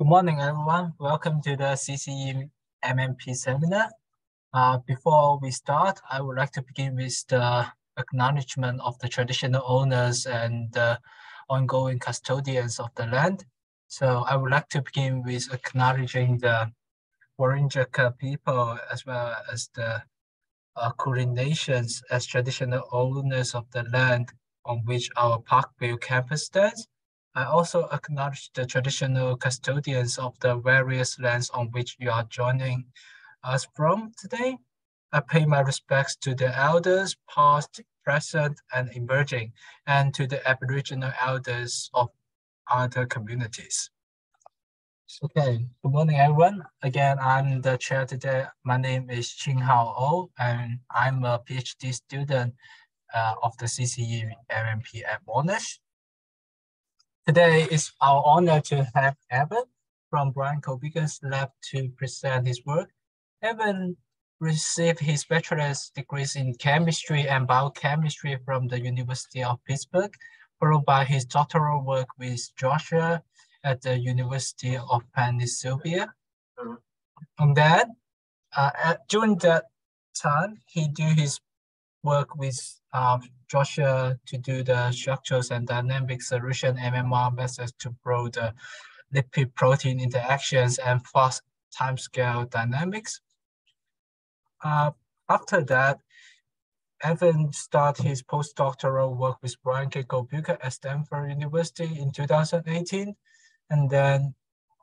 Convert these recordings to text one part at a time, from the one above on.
Good morning, everyone. Welcome to the CCE MMP seminar. Uh, before we start, I would like to begin with the acknowledgement of the traditional owners and the ongoing custodians of the land. So I would like to begin with acknowledging the Wurundjeri people as well as the uh, Kulin nations as traditional owners of the land on which our Parkville campus stands. I also acknowledge the traditional custodians of the various lands on which you are joining us from today. I pay my respects to the elders, past, present, and emerging, and to the Aboriginal elders of other communities. Okay, good morning, everyone. Again, I'm the chair today. My name is Ching Hao O, and I'm a PhD student uh, of the CCE MMP at Monash. Today is our honor to have Evan from Brian Kobiger's lab to present his work. Evan received his bachelor's degrees in chemistry and biochemistry from the University of Pittsburgh, followed by his doctoral work with Joshua at the University of Pennsylvania. And then uh, during that time, he did his work with um, Joshua to do the structures and dynamic solution MMR methods to probe the lipid protein interactions and fast timescale dynamics. Uh, after that, Evan started his postdoctoral work with Brian K. Kobiger at Stanford University in 2018. And then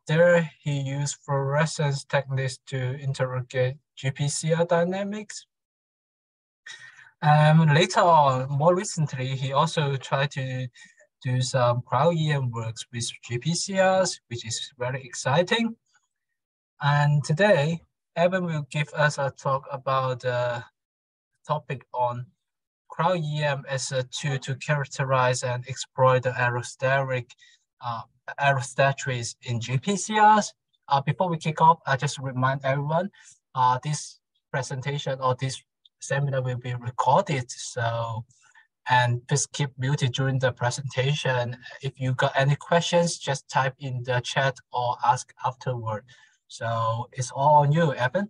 there he used fluorescence techniques to interrogate GPCR dynamics um, later on, more recently, he also tried to do some cryo-EM works with GPCRs, which is very exciting. And today, Evan will give us a talk about the topic on cryo-EM as a tool to characterize and exploit the allosteric uh, allosteries in GPCRs. Uh, before we kick off, I just remind everyone, uh, this presentation or this seminar will be recorded. So, and please keep muted during the presentation. If you got any questions, just type in the chat or ask afterward. So it's all on you, Evan.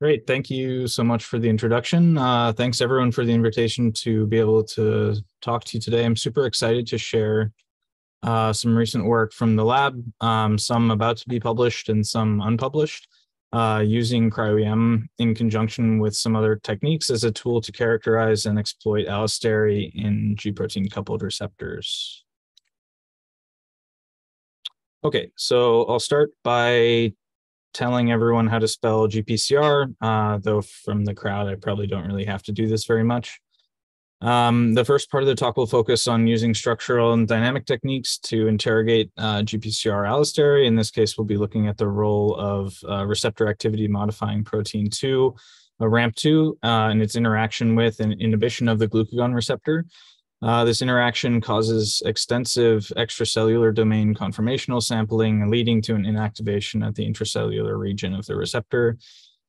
Great. Thank you so much for the introduction. Uh, thanks everyone for the invitation to be able to talk to you today. I'm super excited to share uh, some recent work from the lab, um, some about to be published and some unpublished, uh, using cryo-EM in conjunction with some other techniques as a tool to characterize and exploit allostery in G-protein coupled receptors. Okay, so I'll start by telling everyone how to spell GPCR, uh, though from the crowd, I probably don't really have to do this very much. Um, the first part of the talk will focus on using structural and dynamic techniques to interrogate uh, GPCR allostery. In this case, we'll be looking at the role of uh, receptor activity modifying protein 2, a RAMP2, uh, and its interaction with and inhibition of the glucagon receptor. Uh, this interaction causes extensive extracellular domain conformational sampling, leading to an inactivation at the intracellular region of the receptor.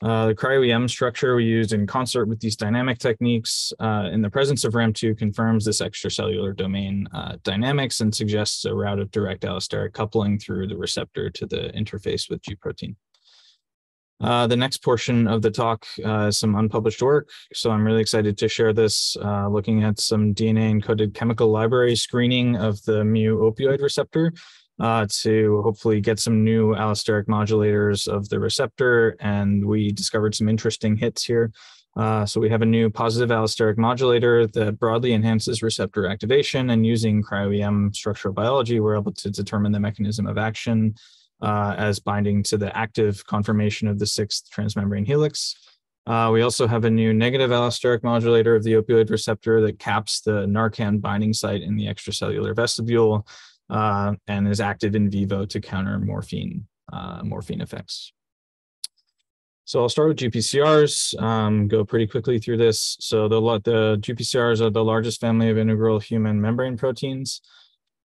Uh, the cryo-EM structure we used in concert with these dynamic techniques uh, in the presence of RAM2 confirms this extracellular domain uh, dynamics and suggests a route of direct allosteric coupling through the receptor to the interface with G protein. Uh, the next portion of the talk uh, is some unpublished work. So I'm really excited to share this, uh, looking at some DNA encoded chemical library screening of the mu opioid receptor uh, to hopefully get some new allosteric modulators of the receptor. And we discovered some interesting hits here. Uh, so we have a new positive allosteric modulator that broadly enhances receptor activation and using cryo-EM structural biology, we're able to determine the mechanism of action uh, as binding to the active conformation of the sixth transmembrane helix. Uh, we also have a new negative allosteric modulator of the opioid receptor that caps the Narcan binding site in the extracellular vestibule uh, and is active in vivo to counter morphine, uh, morphine effects. So I'll start with GPCRs, um, go pretty quickly through this. So the, the GPCRs are the largest family of integral human membrane proteins.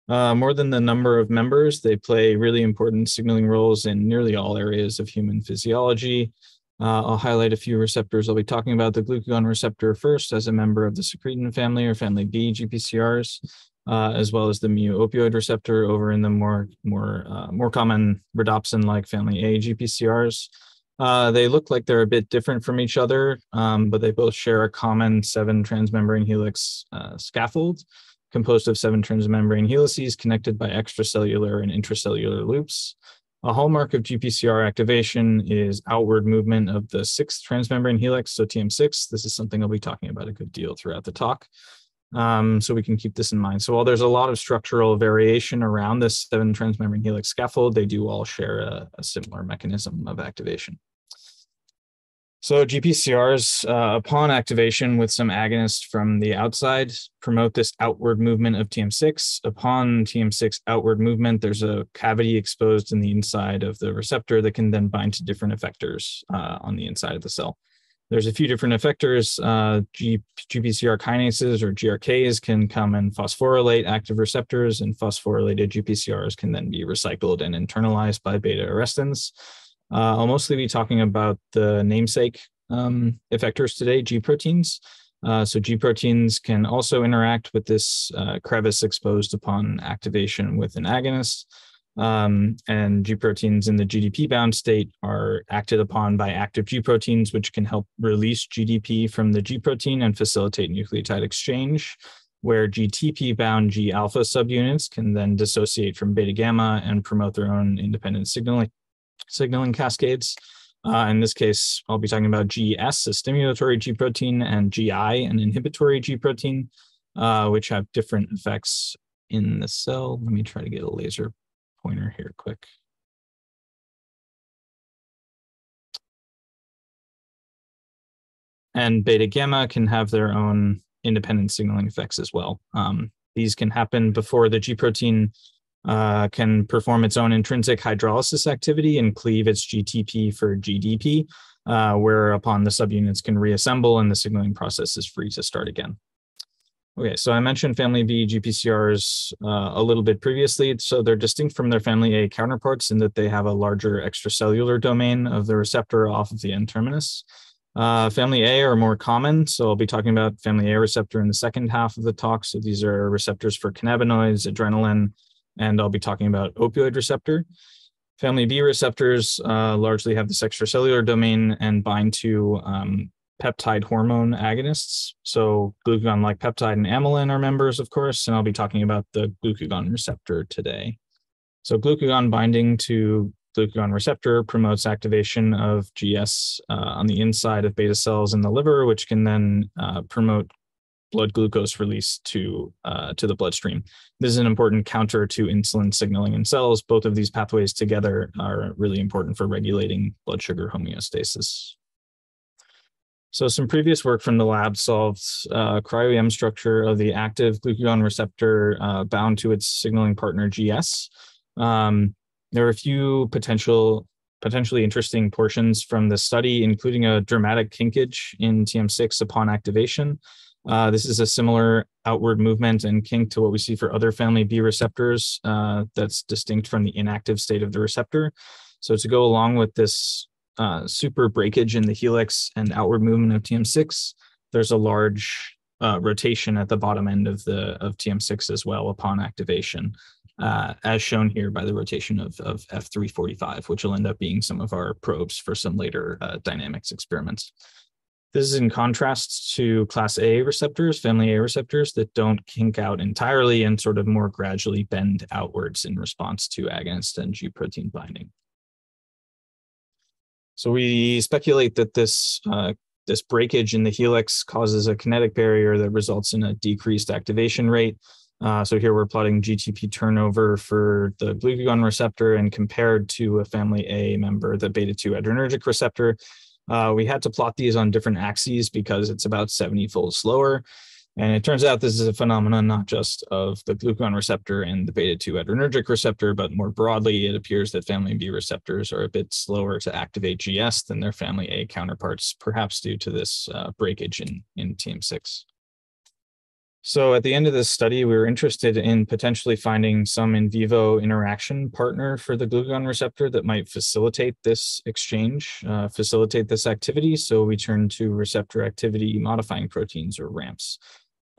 Uh, more than the number of members, they play really important signaling roles in nearly all areas of human physiology. Uh, I'll highlight a few receptors. I'll be talking about the glucagon receptor first as a member of the secretin family or family B GPCRs. Uh, as well as the mu opioid receptor over in the more more uh, more common rhodopsin-like family A GPCRs. Uh, they look like they're a bit different from each other, um, but they both share a common seven transmembrane helix uh, scaffold composed of seven transmembrane helices connected by extracellular and intracellular loops. A hallmark of GPCR activation is outward movement of the sixth transmembrane helix, so TM6. This is something I'll be talking about a good deal throughout the talk. Um, so we can keep this in mind. So while there's a lot of structural variation around this seven transmembrane helix scaffold, they do all share a, a similar mechanism of activation. So GPCRs, uh, upon activation with some agonist from the outside, promote this outward movement of TM6. Upon TM6 outward movement, there's a cavity exposed in the inside of the receptor that can then bind to different effectors uh, on the inside of the cell. There's a few different effectors. Uh, GPCR kinases or GRKs can come and phosphorylate active receptors, and phosphorylated GPCRs can then be recycled and internalized by beta arrestins. Uh, I'll mostly be talking about the namesake um, effectors today, G proteins. Uh, so G proteins can also interact with this uh, crevice exposed upon activation with an agonist. Um, and G proteins in the GDP bound state are acted upon by active G proteins, which can help release GDP from the G protein and facilitate nucleotide exchange, where GTP bound G alpha subunits can then dissociate from beta gamma and promote their own independent signaling signaling cascades. Uh, in this case, I'll be talking about GS, a stimulatory G protein, and GI, an inhibitory G protein, uh, which have different effects in the cell. Let me try to get a laser pointer here quick. And beta gamma can have their own independent signaling effects as well. Um, these can happen before the G protein uh, can perform its own intrinsic hydrolysis activity and cleave its GTP for GDP, uh, whereupon the subunits can reassemble and the signaling process is free to start again. Okay, so I mentioned family B GPCRs uh, a little bit previously. So they're distinct from their family A counterparts in that they have a larger extracellular domain of the receptor off of the N terminus. Uh, family A are more common, so I'll be talking about family A receptor in the second half of the talk. So these are receptors for cannabinoids, adrenaline, and I'll be talking about opioid receptor. Family B receptors uh, largely have this extracellular domain and bind to um, peptide hormone agonists. So glucagon like peptide and amylin are members, of course, and I'll be talking about the glucagon receptor today. So glucagon binding to glucagon receptor promotes activation of GS uh, on the inside of beta cells in the liver, which can then uh, promote blood glucose release to uh, to the bloodstream. This is an important counter to insulin signaling in cells. Both of these pathways together are really important for regulating blood sugar homeostasis. So some previous work from the lab solved uh, cryo-EM structure of the active glucagon receptor uh, bound to its signaling partner GS. Um, there are a few potential potentially interesting portions from the study, including a dramatic kinkage in TM6 upon activation, uh, this is a similar outward movement and kink to what we see for other family B receptors uh, that's distinct from the inactive state of the receptor. So to go along with this uh, super breakage in the helix and outward movement of TM6, there's a large uh, rotation at the bottom end of the of TM6 as well upon activation, uh, as shown here by the rotation of, of F345, which will end up being some of our probes for some later uh, dynamics experiments. This is in contrast to class A receptors, family A receptors that don't kink out entirely and sort of more gradually bend outwards in response to agonist and G protein binding. So we speculate that this uh, this breakage in the helix causes a kinetic barrier that results in a decreased activation rate. Uh, so here we're plotting GTP turnover for the glucagon receptor and compared to a family A member, the beta 2 adrenergic receptor. Uh, we had to plot these on different axes because it's about 70 fold slower. And it turns out this is a phenomenon not just of the glucagon receptor and the beta 2 adrenergic receptor, but more broadly, it appears that family B receptors are a bit slower to activate GS than their family A counterparts, perhaps due to this uh, breakage in, in TM6. So at the end of this study, we were interested in potentially finding some in vivo interaction partner for the glucagon receptor that might facilitate this exchange, uh, facilitate this activity. So we turned to receptor activity modifying proteins or RAMPs.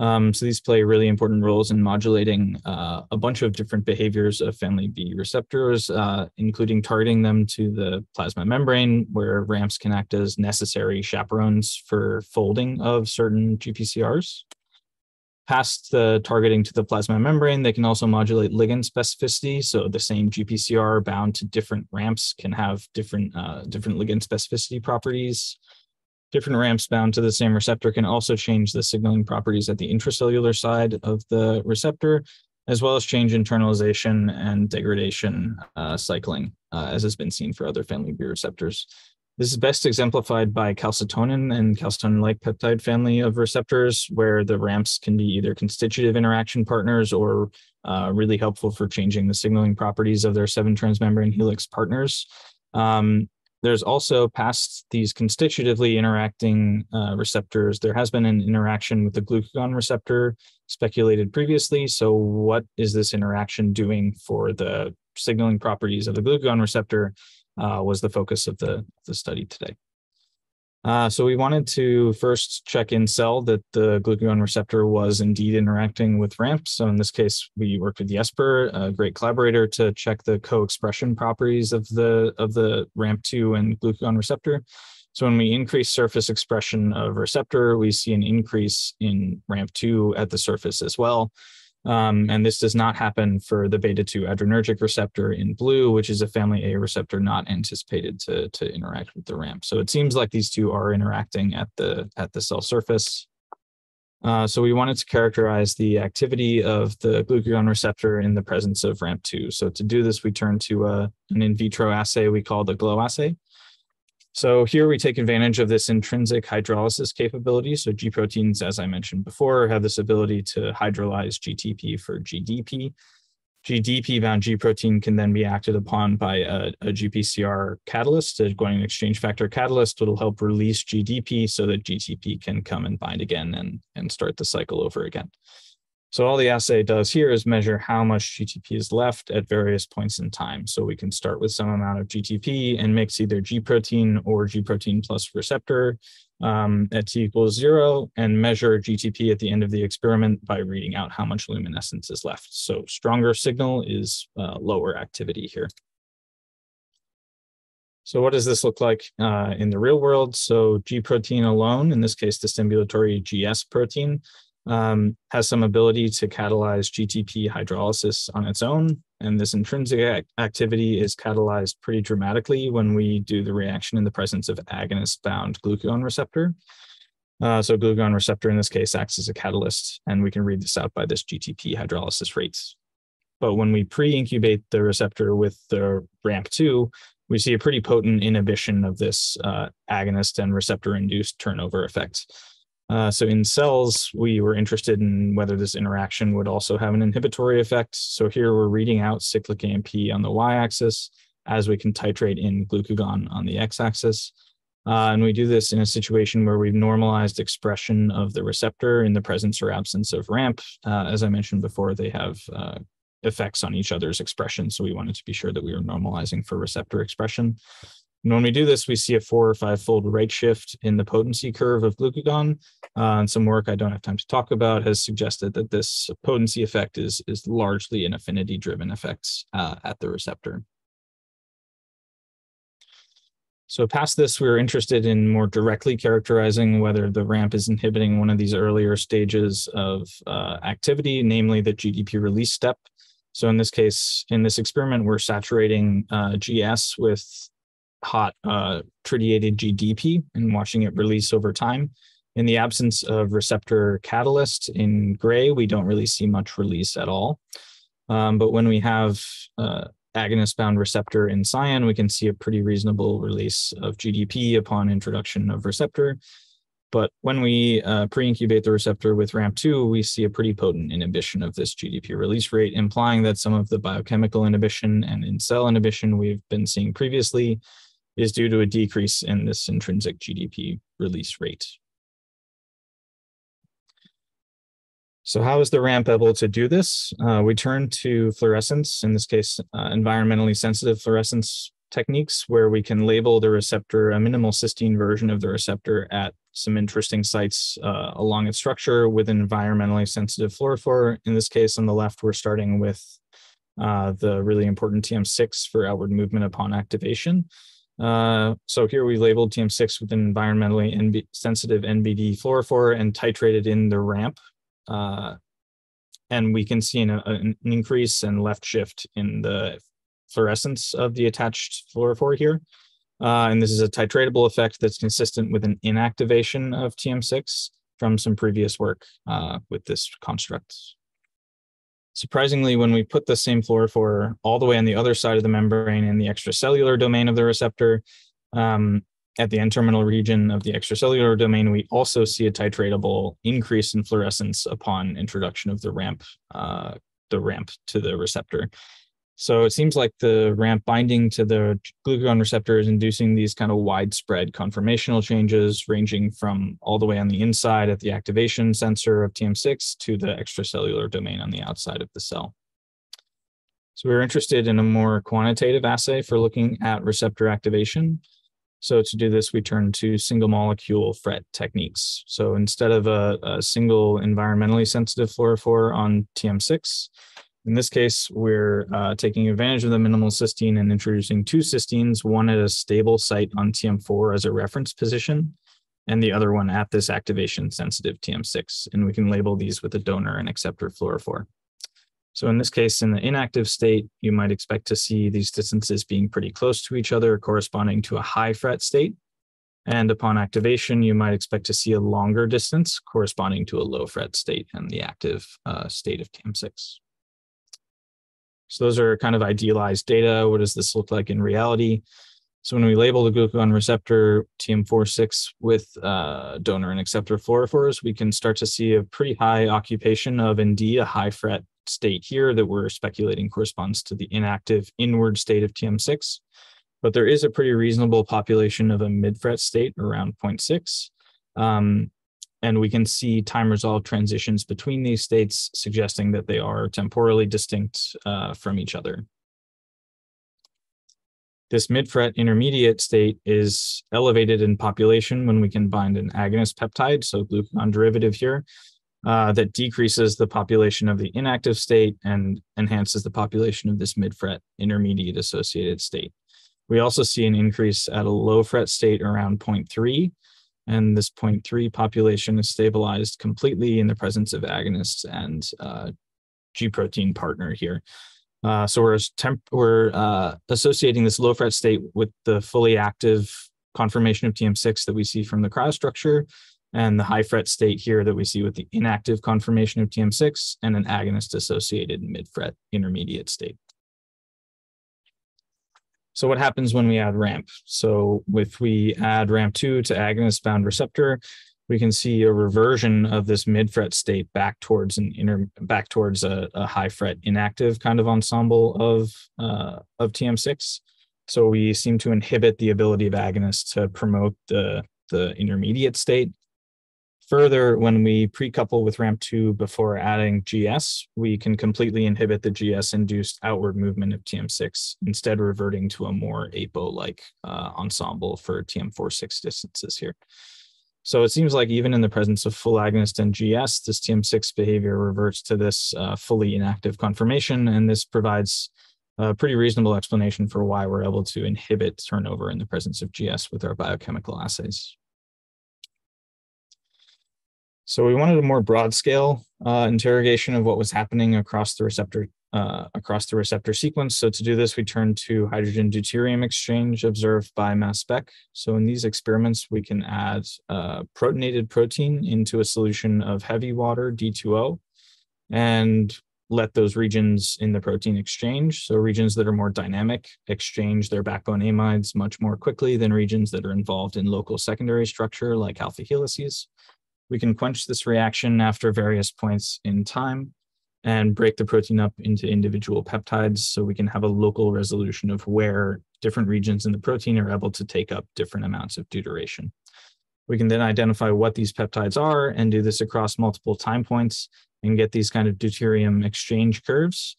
Um, so these play really important roles in modulating uh, a bunch of different behaviors of family B receptors, uh, including targeting them to the plasma membrane, where ramps can act as necessary chaperones for folding of certain GPCRs. Past the targeting to the plasma membrane, they can also modulate ligand specificity. So the same GPCR bound to different ramps can have different uh, different ligand specificity properties. Different ramps bound to the same receptor can also change the signaling properties at the intracellular side of the receptor, as well as change internalization and degradation uh, cycling, uh, as has been seen for other family B receptors. This is best exemplified by calcitonin and calcitonin-like peptide family of receptors, where the ramps can be either constitutive interaction partners or uh, really helpful for changing the signaling properties of their seven transmembrane helix partners. Um, there's also past these constitutively interacting uh, receptors, there has been an interaction with the glucagon receptor speculated previously. So what is this interaction doing for the signaling properties of the glucagon receptor uh, was the focus of the, the study today. Uh, so we wanted to first check in cell that the glucagon receptor was indeed interacting with RAMP. So in this case, we worked with Jesper, a great collaborator, to check the co-expression properties of the of the RAMP2 and glucagon receptor. So when we increase surface expression of receptor, we see an increase in RAMP2 at the surface as well. Um, and this does not happen for the beta 2 adrenergic receptor in blue, which is a family A receptor not anticipated to, to interact with the ramp. So it seems like these two are interacting at the, at the cell surface. Uh, so we wanted to characterize the activity of the glucagon receptor in the presence of RAMP2. So to do this, we turn to a, uh, an in vitro assay we call the GLOW assay. So here we take advantage of this intrinsic hydrolysis capability. So G proteins, as I mentioned before, have this ability to hydrolyze GTP for GDP. GDP bound G protein can then be acted upon by a, a GPCR catalyst, a guanine exchange factor catalyst, that'll help release GDP so that GTP can come and bind again and, and start the cycle over again. So all the assay does here is measure how much GTP is left at various points in time. So we can start with some amount of GTP and mix either G protein or G protein plus receptor um, at T equals zero and measure GTP at the end of the experiment by reading out how much luminescence is left. So stronger signal is uh, lower activity here. So what does this look like uh, in the real world? So G protein alone, in this case, the stimulatory GS protein, um, has some ability to catalyze GTP hydrolysis on its own. And this intrinsic activity is catalyzed pretty dramatically when we do the reaction in the presence of agonist bound glucagon receptor. Uh, so glucagon receptor in this case acts as a catalyst, and we can read this out by this GTP hydrolysis rates. But when we pre-incubate the receptor with the RAMP2, we see a pretty potent inhibition of this uh, agonist and receptor-induced turnover effect. Uh, so in cells, we were interested in whether this interaction would also have an inhibitory effect. So here we're reading out cyclic AMP on the y-axis as we can titrate in glucagon on the x-axis. Uh, and we do this in a situation where we've normalized expression of the receptor in the presence or absence of RAMP. Uh, as I mentioned before, they have uh, effects on each other's expression. So we wanted to be sure that we were normalizing for receptor expression. And when we do this, we see a four or five fold right shift in the potency curve of glucagon. Uh, and some work I don't have time to talk about has suggested that this potency effect is, is largely an affinity driven effect uh, at the receptor. So past this, we were interested in more directly characterizing whether the ramp is inhibiting one of these earlier stages of uh, activity, namely the GDP release step. So in this case, in this experiment, we're saturating uh, GS with hot uh, tritiated GDP and watching it release over time. In the absence of receptor catalyst in gray, we don't really see much release at all. Um, but when we have uh, agonist bound receptor in cyan, we can see a pretty reasonable release of GDP upon introduction of receptor. But when we uh, pre-incubate the receptor with RAMP2, we see a pretty potent inhibition of this GDP release rate, implying that some of the biochemical inhibition and in cell inhibition we've been seeing previously is due to a decrease in this intrinsic GDP release rate. So how is the ramp able to do this? Uh, we turn to fluorescence, in this case, uh, environmentally sensitive fluorescence techniques, where we can label the receptor, a minimal cysteine version of the receptor at some interesting sites uh, along its structure with an environmentally sensitive fluorophore. In this case, on the left, we're starting with uh, the really important TM6 for outward movement upon activation. Uh, so here we labeled TM6 with an environmentally NB sensitive NBD fluorophore and titrated in the ramp. Uh, and we can see an, an, increase and left shift in the fluorescence of the attached fluorophore here. Uh, and this is a titratable effect that's consistent with an inactivation of TM6 from some previous work uh, with this construct. Surprisingly, when we put the same fluorophore all the way on the other side of the membrane in the extracellular domain of the receptor, um, at the N-terminal region of the extracellular domain, we also see a titratable increase in fluorescence upon introduction of the ramp, uh, the ramp to the receptor. So it seems like the ramp binding to the glucagon receptor is inducing these kind of widespread conformational changes, ranging from all the way on the inside at the activation sensor of TM6 to the extracellular domain on the outside of the cell. So we're interested in a more quantitative assay for looking at receptor activation. So to do this, we turn to single molecule FRET techniques. So instead of a, a single environmentally sensitive fluorophore on TM6, in this case, we're uh, taking advantage of the minimal cysteine and introducing two cysteines, one at a stable site on TM4 as a reference position, and the other one at this activation sensitive TM6. And we can label these with a donor and acceptor fluorophore. So in this case, in the inactive state, you might expect to see these distances being pretty close to each other, corresponding to a high fret state. And upon activation, you might expect to see a longer distance corresponding to a low fret state and the active uh, state of TM6. So those are kind of idealized data. What does this look like in reality? So when we label the glucagon receptor TM46 with uh, donor and acceptor fluorophores, we can start to see a pretty high occupation of ND, a high fret state here that we're speculating corresponds to the inactive inward state of TM6. But there is a pretty reasonable population of a mid fret state around 0.6. Um, and we can see time resolved transitions between these states, suggesting that they are temporally distinct uh, from each other. This mid-fret intermediate state is elevated in population when we can bind an agonist peptide, so glucagon derivative here, uh, that decreases the population of the inactive state and enhances the population of this mid-fret intermediate associated state. We also see an increase at a low fret state around 0.3, and this 0.3 population is stabilized completely in the presence of agonists and uh, G protein partner here. Uh, so we're, we're uh, associating this low fret state with the fully active conformation of TM6 that we see from the cryostructure and the high fret state here that we see with the inactive conformation of TM6 and an agonist associated mid fret intermediate state. So what happens when we add ramp? So if we add ramp two to agonist bound receptor, we can see a reversion of this mid fret state back towards an inner back towards a, a high fret inactive kind of ensemble of uh, of TM6. So we seem to inhibit the ability of agonists to promote the the intermediate state Further, when we pre-couple with RAMP2 before adding GS, we can completely inhibit the GS-induced outward movement of TM6, instead reverting to a more APO-like uh, ensemble for TM46 distances here. So it seems like even in the presence of full agonist and GS, this TM6 behavior reverts to this uh, fully inactive conformation, and this provides a pretty reasonable explanation for why we're able to inhibit turnover in the presence of GS with our biochemical assays. So we wanted a more broad scale uh, interrogation of what was happening across the receptor uh, across the receptor sequence. So to do this, we turned to hydrogen deuterium exchange observed by mass spec. So in these experiments, we can add uh, protonated protein into a solution of heavy water, D2O, and let those regions in the protein exchange. So regions that are more dynamic exchange their backbone amides much more quickly than regions that are involved in local secondary structure like alpha helices. We can quench this reaction after various points in time and break the protein up into individual peptides so we can have a local resolution of where different regions in the protein are able to take up different amounts of deuteration. We can then identify what these peptides are and do this across multiple time points and get these kind of deuterium exchange curves.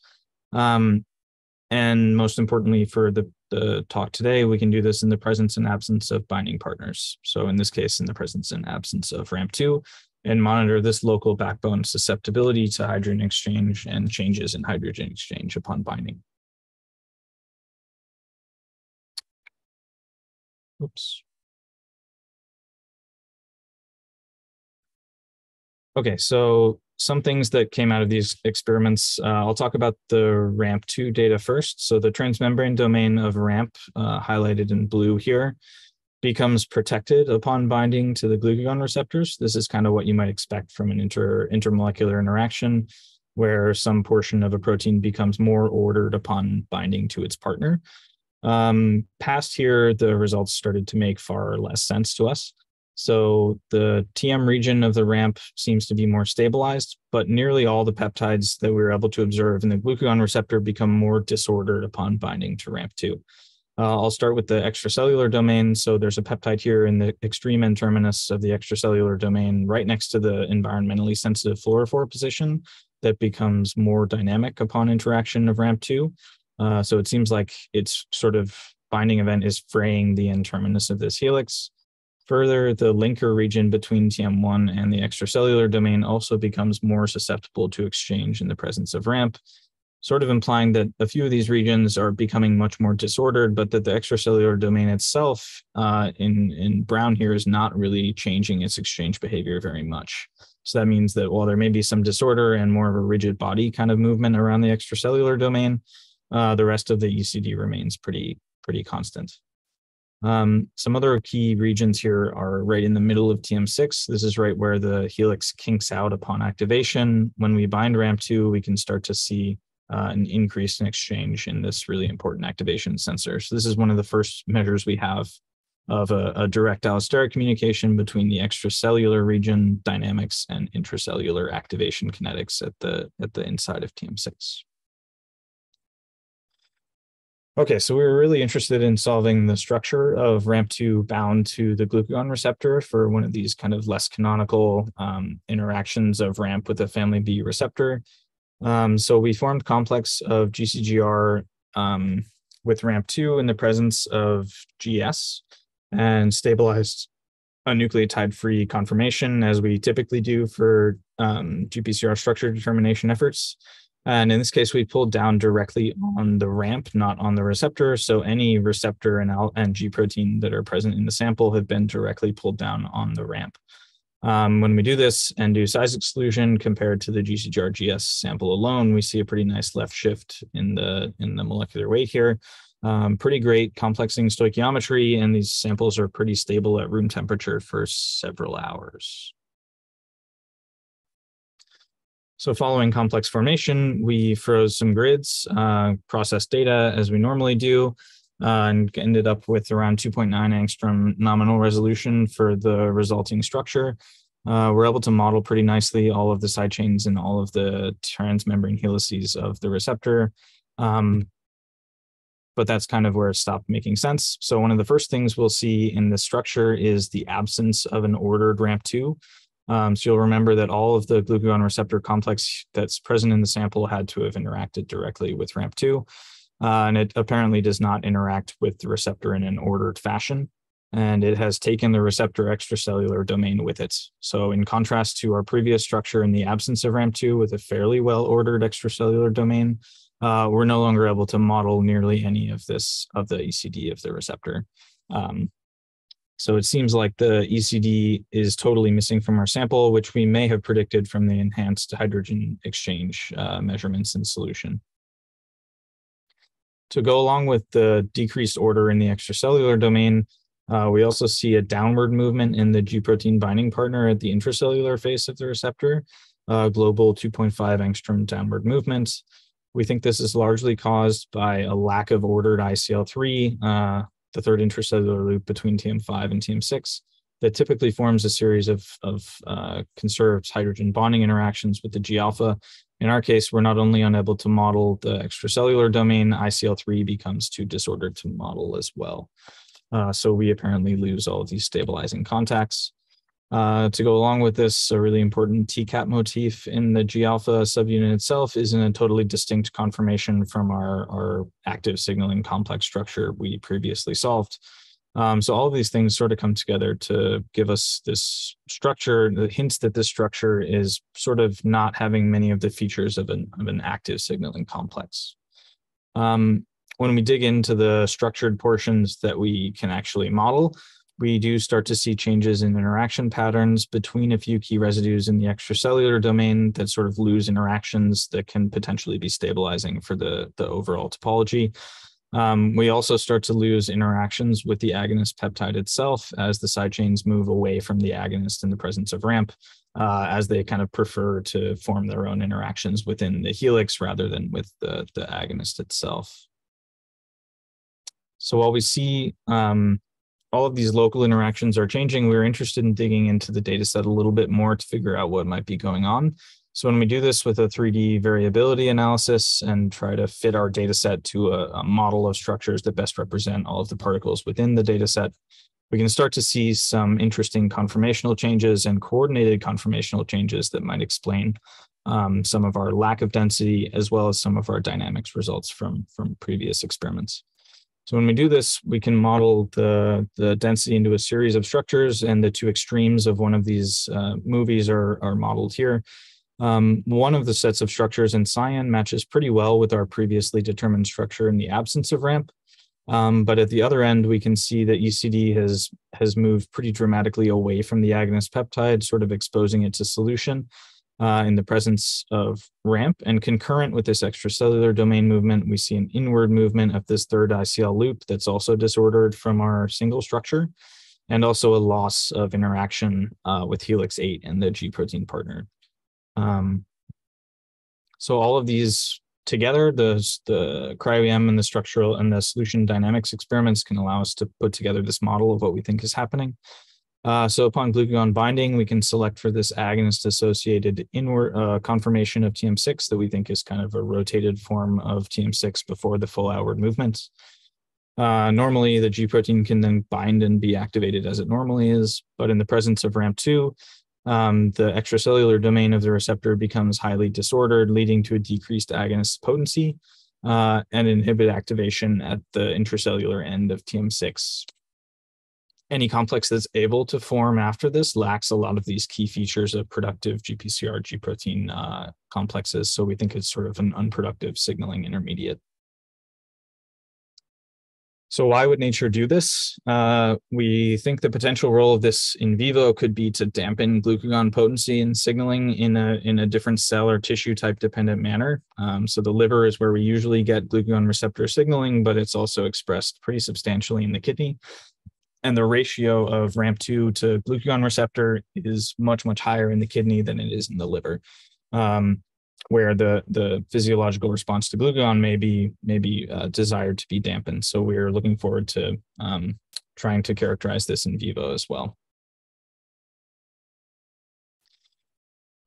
Um, and most importantly, for the the talk today, we can do this in the presence and absence of binding partners. So in this case, in the presence and absence of RAMP2, and monitor this local backbone susceptibility to hydrogen exchange and changes in hydrogen exchange upon binding. Oops. Okay, so some things that came out of these experiments, uh, I'll talk about the RAMP2 data first. So the transmembrane domain of RAMP, uh, highlighted in blue here, becomes protected upon binding to the glucagon receptors. This is kind of what you might expect from an inter intermolecular interaction, where some portion of a protein becomes more ordered upon binding to its partner. Um, past here, the results started to make far less sense to us. So the TM region of the ramp seems to be more stabilized, but nearly all the peptides that we were able to observe in the glucagon receptor become more disordered upon binding to RAMP2. Uh, I'll start with the extracellular domain. So there's a peptide here in the extreme end terminus of the extracellular domain right next to the environmentally sensitive fluorophore position that becomes more dynamic upon interaction of RAMP2. Uh, so it seems like its sort of binding event is fraying the end terminus of this helix. Further, the linker region between TM1 and the extracellular domain also becomes more susceptible to exchange in the presence of RAMP, sort of implying that a few of these regions are becoming much more disordered, but that the extracellular domain itself uh, in, in brown here is not really changing its exchange behavior very much. So that means that while there may be some disorder and more of a rigid body kind of movement around the extracellular domain, uh, the rest of the ECD remains pretty, pretty constant. Um, some other key regions here are right in the middle of TM6. This is right where the helix kinks out upon activation. When we bind RAMP2, we can start to see uh, an increase in exchange in this really important activation sensor. So this is one of the first measures we have of a, a direct allosteric communication between the extracellular region dynamics and intracellular activation kinetics at the, at the inside of TM6. Okay, so we were really interested in solving the structure of RAMP2 bound to the glucagon receptor for one of these kind of less canonical um, interactions of RAMP with a family B receptor. Um, so we formed complex of GCGR um, with RAMP2 in the presence of GS and stabilized a nucleotide-free conformation as we typically do for um, GPCR structure determination efforts. And in this case, we pulled down directly on the ramp, not on the receptor. So any receptor and, L and G protein that are present in the sample have been directly pulled down on the ramp. Um, when we do this and do size exclusion compared to the GCGR-GS sample alone, we see a pretty nice left shift in the, in the molecular weight here. Um, pretty great complexing stoichiometry, and these samples are pretty stable at room temperature for several hours. So following complex formation, we froze some grids, uh, processed data as we normally do, uh, and ended up with around 2.9 angstrom nominal resolution for the resulting structure. Uh, we're able to model pretty nicely all of the side chains and all of the transmembrane helices of the receptor. Um, but that's kind of where it stopped making sense. So one of the first things we'll see in this structure is the absence of an ordered RAMP2. Um, so you'll remember that all of the glucagon receptor complex that's present in the sample had to have interacted directly with RAMP2. Uh, and it apparently does not interact with the receptor in an ordered fashion. And it has taken the receptor extracellular domain with it. So in contrast to our previous structure in the absence of RAMP2 with a fairly well-ordered extracellular domain, uh, we're no longer able to model nearly any of this of the ECD of the receptor. Um, so it seems like the ECD is totally missing from our sample, which we may have predicted from the enhanced hydrogen exchange uh, measurements in solution. To go along with the decreased order in the extracellular domain, uh, we also see a downward movement in the G protein binding partner at the intracellular face of the receptor, uh, global 2.5 angstrom downward movement. We think this is largely caused by a lack of ordered ICL3, uh, the third intracellular loop between TM5 and TM6 that typically forms a series of, of uh, conserved hydrogen bonding interactions with the G alpha. In our case, we're not only unable to model the extracellular domain, ICL3 becomes too disordered to model as well. Uh, so we apparently lose all of these stabilizing contacts. Uh, to go along with this, a really important TCAP motif in the G alpha subunit itself is in a totally distinct conformation from our, our active signaling complex structure we previously solved. Um, so all of these things sort of come together to give us this structure, the hints that this structure is sort of not having many of the features of an, of an active signaling complex. Um, when we dig into the structured portions that we can actually model, we do start to see changes in interaction patterns between a few key residues in the extracellular domain that sort of lose interactions that can potentially be stabilizing for the, the overall topology. Um, we also start to lose interactions with the agonist peptide itself as the side chains move away from the agonist in the presence of ramp, uh, as they kind of prefer to form their own interactions within the helix rather than with the, the agonist itself. So while we see um, all of these local interactions are changing, we are interested in digging into the data set a little bit more to figure out what might be going on. So when we do this with a 3D variability analysis and try to fit our data set to a, a model of structures that best represent all of the particles within the data set, we can start to see some interesting conformational changes and coordinated conformational changes that might explain um, some of our lack of density as well as some of our dynamics results from, from previous experiments. So when we do this, we can model the, the density into a series of structures and the two extremes of one of these uh, movies are, are modeled here. Um, one of the sets of structures in cyan matches pretty well with our previously determined structure in the absence of ramp. Um, but at the other end, we can see that ECD has, has moved pretty dramatically away from the agonist peptide, sort of exposing it to solution uh, in the presence of ramp. And concurrent with this extracellular domain movement, we see an inward movement of this third ICL loop that's also disordered from our single structure, and also a loss of interaction uh, with helix 8 and the G protein partner. Um, so all of these together, the, the cryo-EM and the structural and the solution dynamics experiments can allow us to put together this model of what we think is happening. Uh, so upon glucagon binding, we can select for this agonist associated inward uh, conformation of TM6 that we think is kind of a rotated form of TM6 before the full outward movement. Uh, normally, the G protein can then bind and be activated as it normally is, but in the presence of RAMP2, um, the extracellular domain of the receptor becomes highly disordered, leading to a decreased agonist potency uh, and inhibit activation at the intracellular end of TM6 any complex that's able to form after this lacks a lot of these key features of productive GPCR G protein uh, complexes. So we think it's sort of an unproductive signaling intermediate. So why would nature do this? Uh, we think the potential role of this in vivo could be to dampen glucagon potency and signaling in a, in a different cell or tissue type dependent manner. Um, so the liver is where we usually get glucagon receptor signaling, but it's also expressed pretty substantially in the kidney and the ratio of RAMP2 to glucagon receptor is much, much higher in the kidney than it is in the liver, um, where the, the physiological response to glucagon may be, may be uh, desired to be dampened. So we're looking forward to um, trying to characterize this in vivo as well.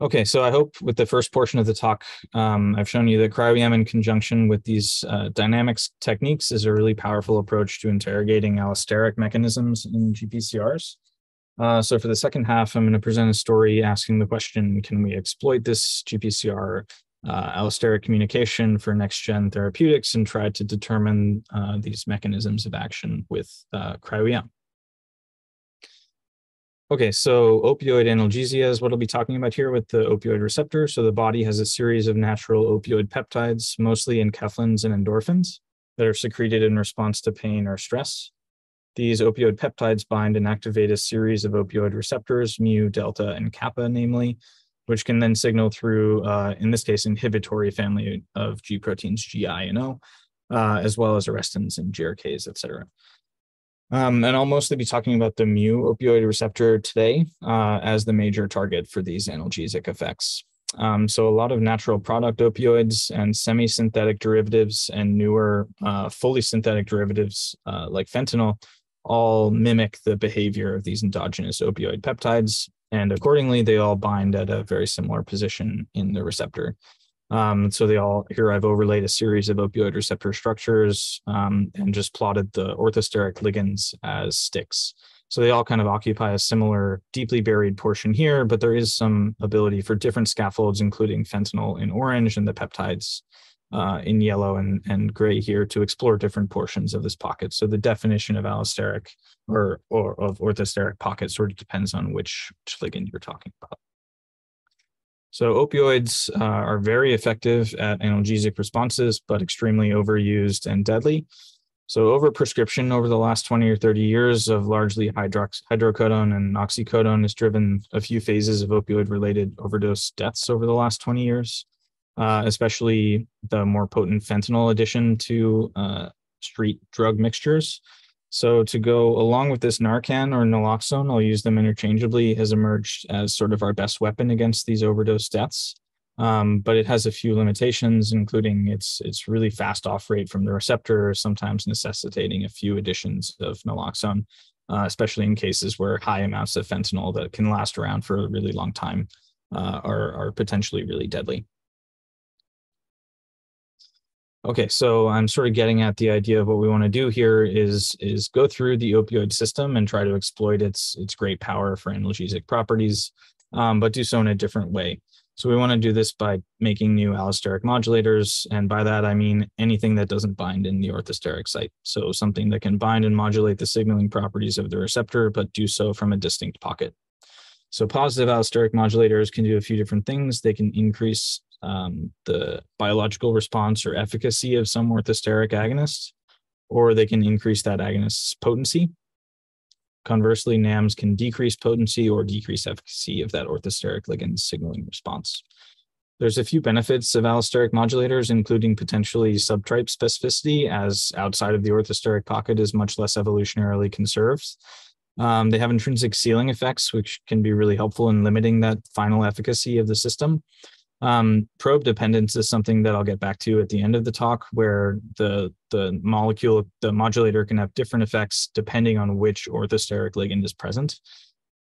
Okay, so I hope with the first portion of the talk, um, I've shown you that cryo-EM in conjunction with these uh, dynamics techniques is a really powerful approach to interrogating allosteric mechanisms in GPCRs. Uh, so for the second half, I'm going to present a story asking the question, can we exploit this GPCR uh, allosteric communication for next-gen therapeutics and try to determine uh, these mechanisms of action with uh, cryo-EM? Okay, so opioid analgesia is what I'll be talking about here with the opioid receptor. So the body has a series of natural opioid peptides, mostly enkephalins and endorphins, that are secreted in response to pain or stress. These opioid peptides bind and activate a series of opioid receptors, mu, delta, and kappa, namely, which can then signal through, uh, in this case, inhibitory family of G proteins, GI and O, uh, as well as arrestins and GRKs, et cetera. Um, and I'll mostly be talking about the mu opioid receptor today uh, as the major target for these analgesic effects. Um, so a lot of natural product opioids and semi-synthetic derivatives and newer uh, fully synthetic derivatives uh, like fentanyl all mimic the behavior of these endogenous opioid peptides. And accordingly, they all bind at a very similar position in the receptor. Um, so they all here I've overlaid a series of opioid receptor structures um, and just plotted the orthosteric ligands as sticks. So they all kind of occupy a similar deeply buried portion here, but there is some ability for different scaffolds, including fentanyl in orange and the peptides uh, in yellow and, and gray here to explore different portions of this pocket. So the definition of allosteric or, or of orthosteric pocket sort of depends on which, which ligand you're talking about. So opioids uh, are very effective at analgesic responses, but extremely overused and deadly. So overprescription over the last 20 or 30 years of largely hydrox- hydrocodone and oxycodone has driven a few phases of opioid-related overdose deaths over the last 20 years, uh, especially the more potent fentanyl addition to uh, street drug mixtures. So to go along with this Narcan or naloxone, I'll use them interchangeably, has emerged as sort of our best weapon against these overdose deaths. Um, but it has a few limitations, including its its really fast off rate from the receptor, sometimes necessitating a few additions of naloxone, uh, especially in cases where high amounts of fentanyl that can last around for a really long time uh, are, are potentially really deadly. Okay, so I'm sort of getting at the idea of what we want to do here is is go through the opioid system and try to exploit its its great power for analgesic properties, um, but do so in a different way. So we want to do this by making new allosteric modulators, and by that I mean anything that doesn't bind in the orthosteric site. So something that can bind and modulate the signaling properties of the receptor, but do so from a distinct pocket. So positive allosteric modulators can do a few different things. They can increase um, the biological response or efficacy of some orthosteric agonists, or they can increase that agonist's potency. Conversely, NAMs can decrease potency or decrease efficacy of that orthosteric ligand signaling response. There's a few benefits of allosteric modulators, including potentially subtype specificity, as outside of the orthosteric pocket is much less evolutionarily conserved. Um, they have intrinsic sealing effects, which can be really helpful in limiting that final efficacy of the system. Um, probe dependence is something that I'll get back to at the end of the talk, where the the molecule, the modulator can have different effects depending on which orthosteric ligand is present.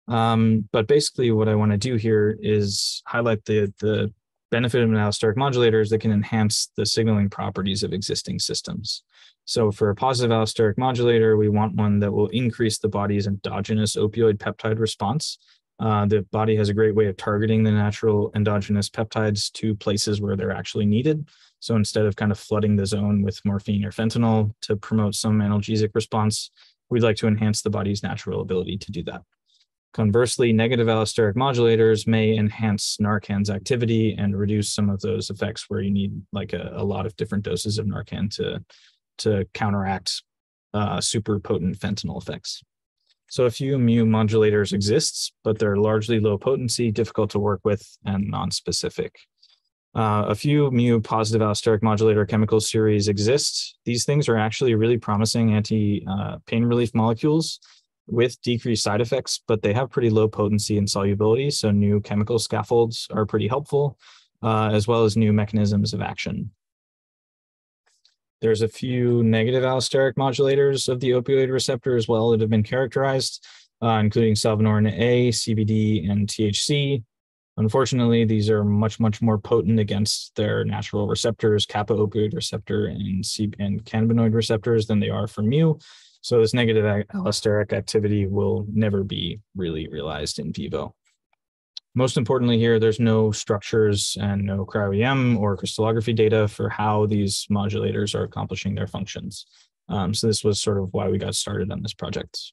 Um, but basically, what I want to do here is highlight the the benefit of an allosteric modulator is that can enhance the signaling properties of existing systems. So for a positive allosteric modulator, we want one that will increase the body's endogenous opioid peptide response uh, the body has a great way of targeting the natural endogenous peptides to places where they're actually needed. So instead of kind of flooding the zone with morphine or fentanyl to promote some analgesic response, we'd like to enhance the body's natural ability to do that. Conversely, negative allosteric modulators may enhance Narcan's activity and reduce some of those effects where you need like a, a lot of different doses of Narcan to, to counteract uh, super potent fentanyl effects. So a few mu modulators exists, but they're largely low potency, difficult to work with, and non-specific. Uh, a few mu positive allosteric modulator chemical series exist. These things are actually really promising anti-pain uh, relief molecules with decreased side effects, but they have pretty low potency and solubility. So new chemical scaffolds are pretty helpful, uh, as well as new mechanisms of action. There's a few negative allosteric modulators of the opioid receptor as well that have been characterized, uh, including salvinorin A, CBD, and THC. Unfortunately, these are much, much more potent against their natural receptors, kappa opioid receptor and, C- and cannabinoid receptors, than they are for mu. So this negative allosteric activity will never be really realized in vivo. Most importantly here, there's no structures and no cryo-EM or crystallography data for how these modulators are accomplishing their functions. Um, so this was sort of why we got started on this project.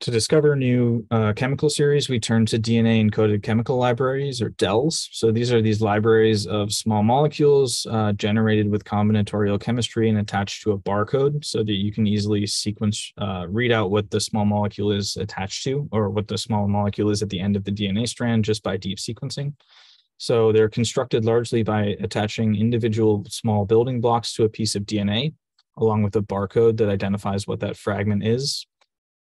To discover new uh, chemical series, we turn to DNA encoded chemical libraries or DELs. So these are these libraries of small molecules uh, generated with combinatorial chemistry and attached to a barcode so that you can easily sequence, uh, read out what the small molecule is attached to or what the small molecule is at the end of the DNA strand just by deep sequencing. So they're constructed largely by attaching individual small building blocks to a piece of DNA along with a barcode that identifies what that fragment is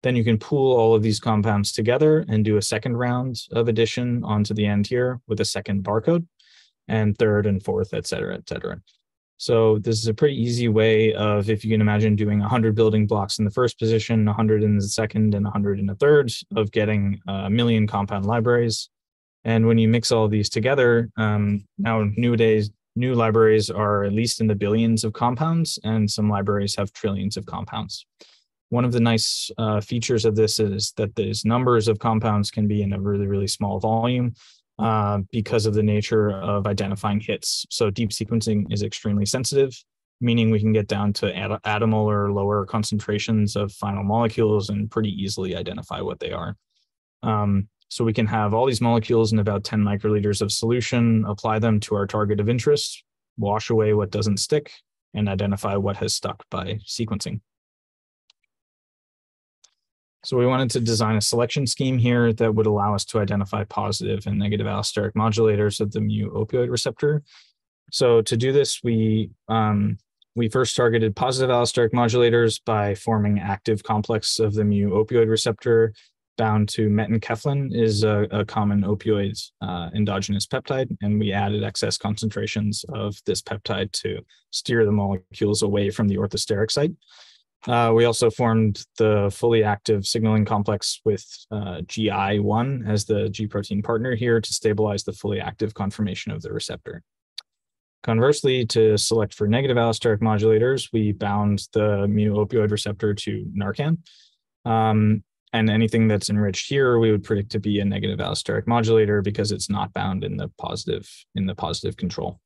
then you can pool all of these compounds together and do a second round of addition onto the end here with a second barcode and third and fourth, et cetera, et cetera. So this is a pretty easy way of, if you can imagine doing 100 building blocks in the first position, 100 in the second, and 100 in the third, of getting a million compound libraries. And when you mix all these together, um, now nowadays, new libraries are at least in the billions of compounds, and some libraries have trillions of compounds. One of the nice uh, features of this is that these numbers of compounds can be in a really, really small volume uh, because of the nature of identifying hits. So deep sequencing is extremely sensitive, meaning we can get down to atomal or lower concentrations of final molecules and pretty easily identify what they are. Um, so we can have all these molecules in about 10 microliters of solution, apply them to our target of interest, wash away what doesn't stick, and identify what has stuck by sequencing. So we wanted to design a selection scheme here that would allow us to identify positive and negative allosteric modulators of the mu opioid receptor. So to do this, we um, we first targeted positive allosteric modulators by forming active complex of the mu opioid receptor bound to metenkephalin is a, a common opioid uh, endogenous peptide, and we added excess concentrations of this peptide to steer the molecules away from the orthosteric site. Uh, we also formed the fully active signaling complex with uh, GI1 as the G protein partner here to stabilize the fully active conformation of the receptor. Conversely, to select for negative allosteric modulators, we bound the mu opioid receptor to Narcan. Um, and anything that's enriched here, we would predict to be a negative allosteric modulator because it's not bound in the positive in the positive control.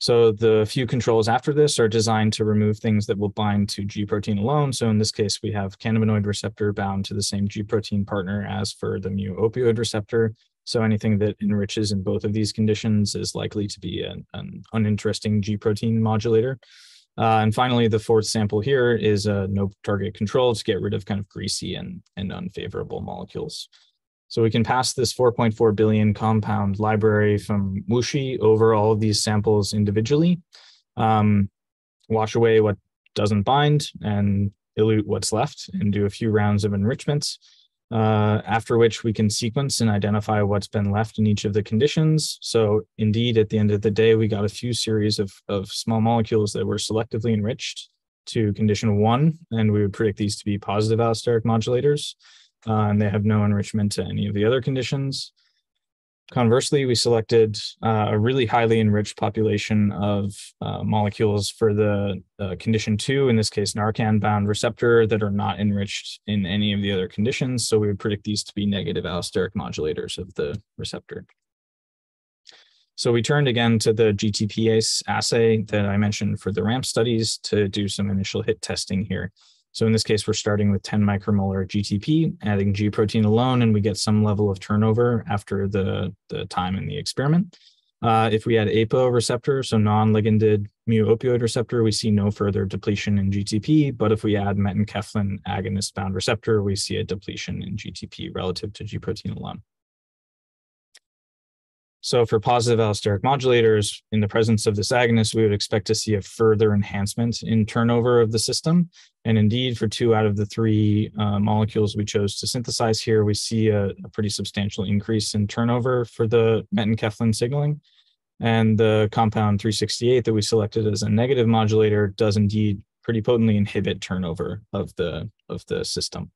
So the few controls after this are designed to remove things that will bind to G protein alone. So in this case, we have cannabinoid receptor bound to the same G protein partner as for the mu opioid receptor. So anything that enriches in both of these conditions is likely to be an, an uninteresting G protein modulator. Uh, and finally, the fourth sample here is a no target control to get rid of kind of greasy and, and unfavorable molecules. So we can pass this 4.4 billion compound library from WuXi over all of these samples individually, um, wash away what doesn't bind and elute what's left and do a few rounds of enrichments. Uh, after which we can sequence and identify what's been left in each of the conditions. So indeed, at the end of the day, we got a few series of, of small molecules that were selectively enriched to condition one, and we would predict these to be positive allosteric modulators uh, and they have no enrichment to any of the other conditions. Conversely, we selected uh, a really highly enriched population of uh, molecules for the uh, condition two, in this case, Narcan bound receptor that are not enriched in any of the other conditions. So we would predict these to be negative allosteric modulators of the receptor. So we turned again to the GTPase assay that I mentioned for the RAMP studies to do some initial hit testing here. So in this case, we're starting with 10 micromolar GTP, adding G protein alone, and we get some level of turnover after the, the time in the experiment. Uh, if we add APO receptor, so non-liganded mu opioid receptor, we see no further depletion in GTP. But if we add metenkephalin agonist bound receptor, we see a depletion in GTP relative to G protein alone. So for positive allosteric modulators, in the presence of this agonist, we would expect to see a further enhancement in turnover of the system. And indeed, for two out of the three uh, molecules we chose to synthesize here, we see a, a, pretty substantial increase in turnover for the metenkephalin signaling. And the compound 368 that we selected as a negative modulator does indeed pretty potently inhibit turnover of the, of the system.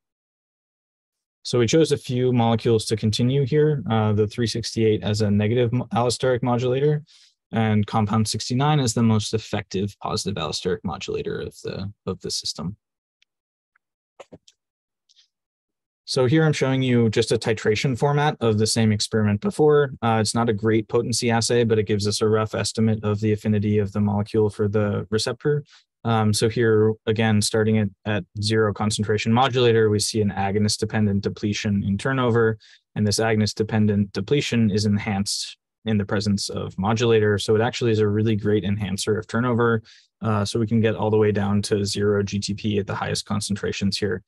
So we chose a few molecules to continue here, uh, the 368 as a negative allosteric modulator, and compound 69 as the most effective positive allosteric modulator of the, of the system. So here I'm showing you just a titration format of the same experiment before. Uh, it's not a great potency assay, but it gives us a rough estimate of the affinity of the molecule for the receptor. Um, so here, again, starting at, at zero concentration modulator, we see an agonist-dependent depletion in turnover, and this agonist-dependent depletion is enhanced in the presence of modulator. So it actually is a really great enhancer of turnover. Uh, so we can get all the way down to zero GTP at the highest concentrations here.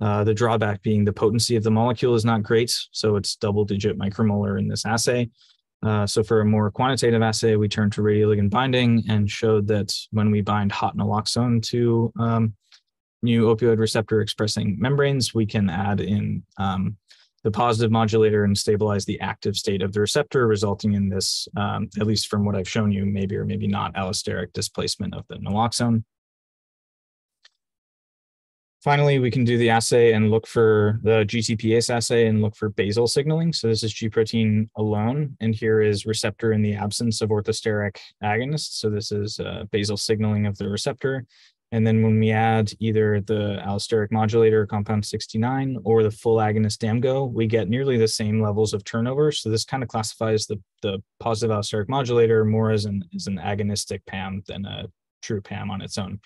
Uh, the drawback being the potency of the molecule is not great, so it's double digit micromolar in this assay. Uh, so for a more quantitative assay, we turned to radioligand binding and showed that when we bind hot naloxone to um, mu opioid receptor expressing membranes, we can add in um, the positive modulator and stabilize the active state of the receptor, resulting in this, um, at least from what I've shown you, maybe or maybe not allosteric displacement of the naloxone. Finally, we can do the assay and look for the GTPase assay and look for basal signaling. So this is G protein alone, and here is receptor in the absence of orthosteric agonists. So this is uh, basal signaling of the receptor. And then when we add either the allosteric modulator compound 69 or the full agonist DAMGO, we get nearly the same levels of turnover. So this kind of classifies the, the positive allosteric modulator more as an, as an agonistic PAM than a true PAM on its own.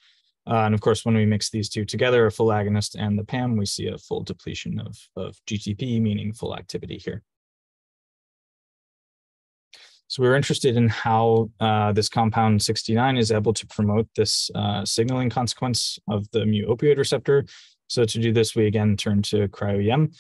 Uh, and of course, when we mix these two together, a full agonist and the PAM, we see a full depletion of, of GTP, meaning full activity here. So we are interested in how uh, this compound 69 is able to promote this uh, signaling consequence of the mu opioid receptor. So to do this, we again turn to cryo-EM.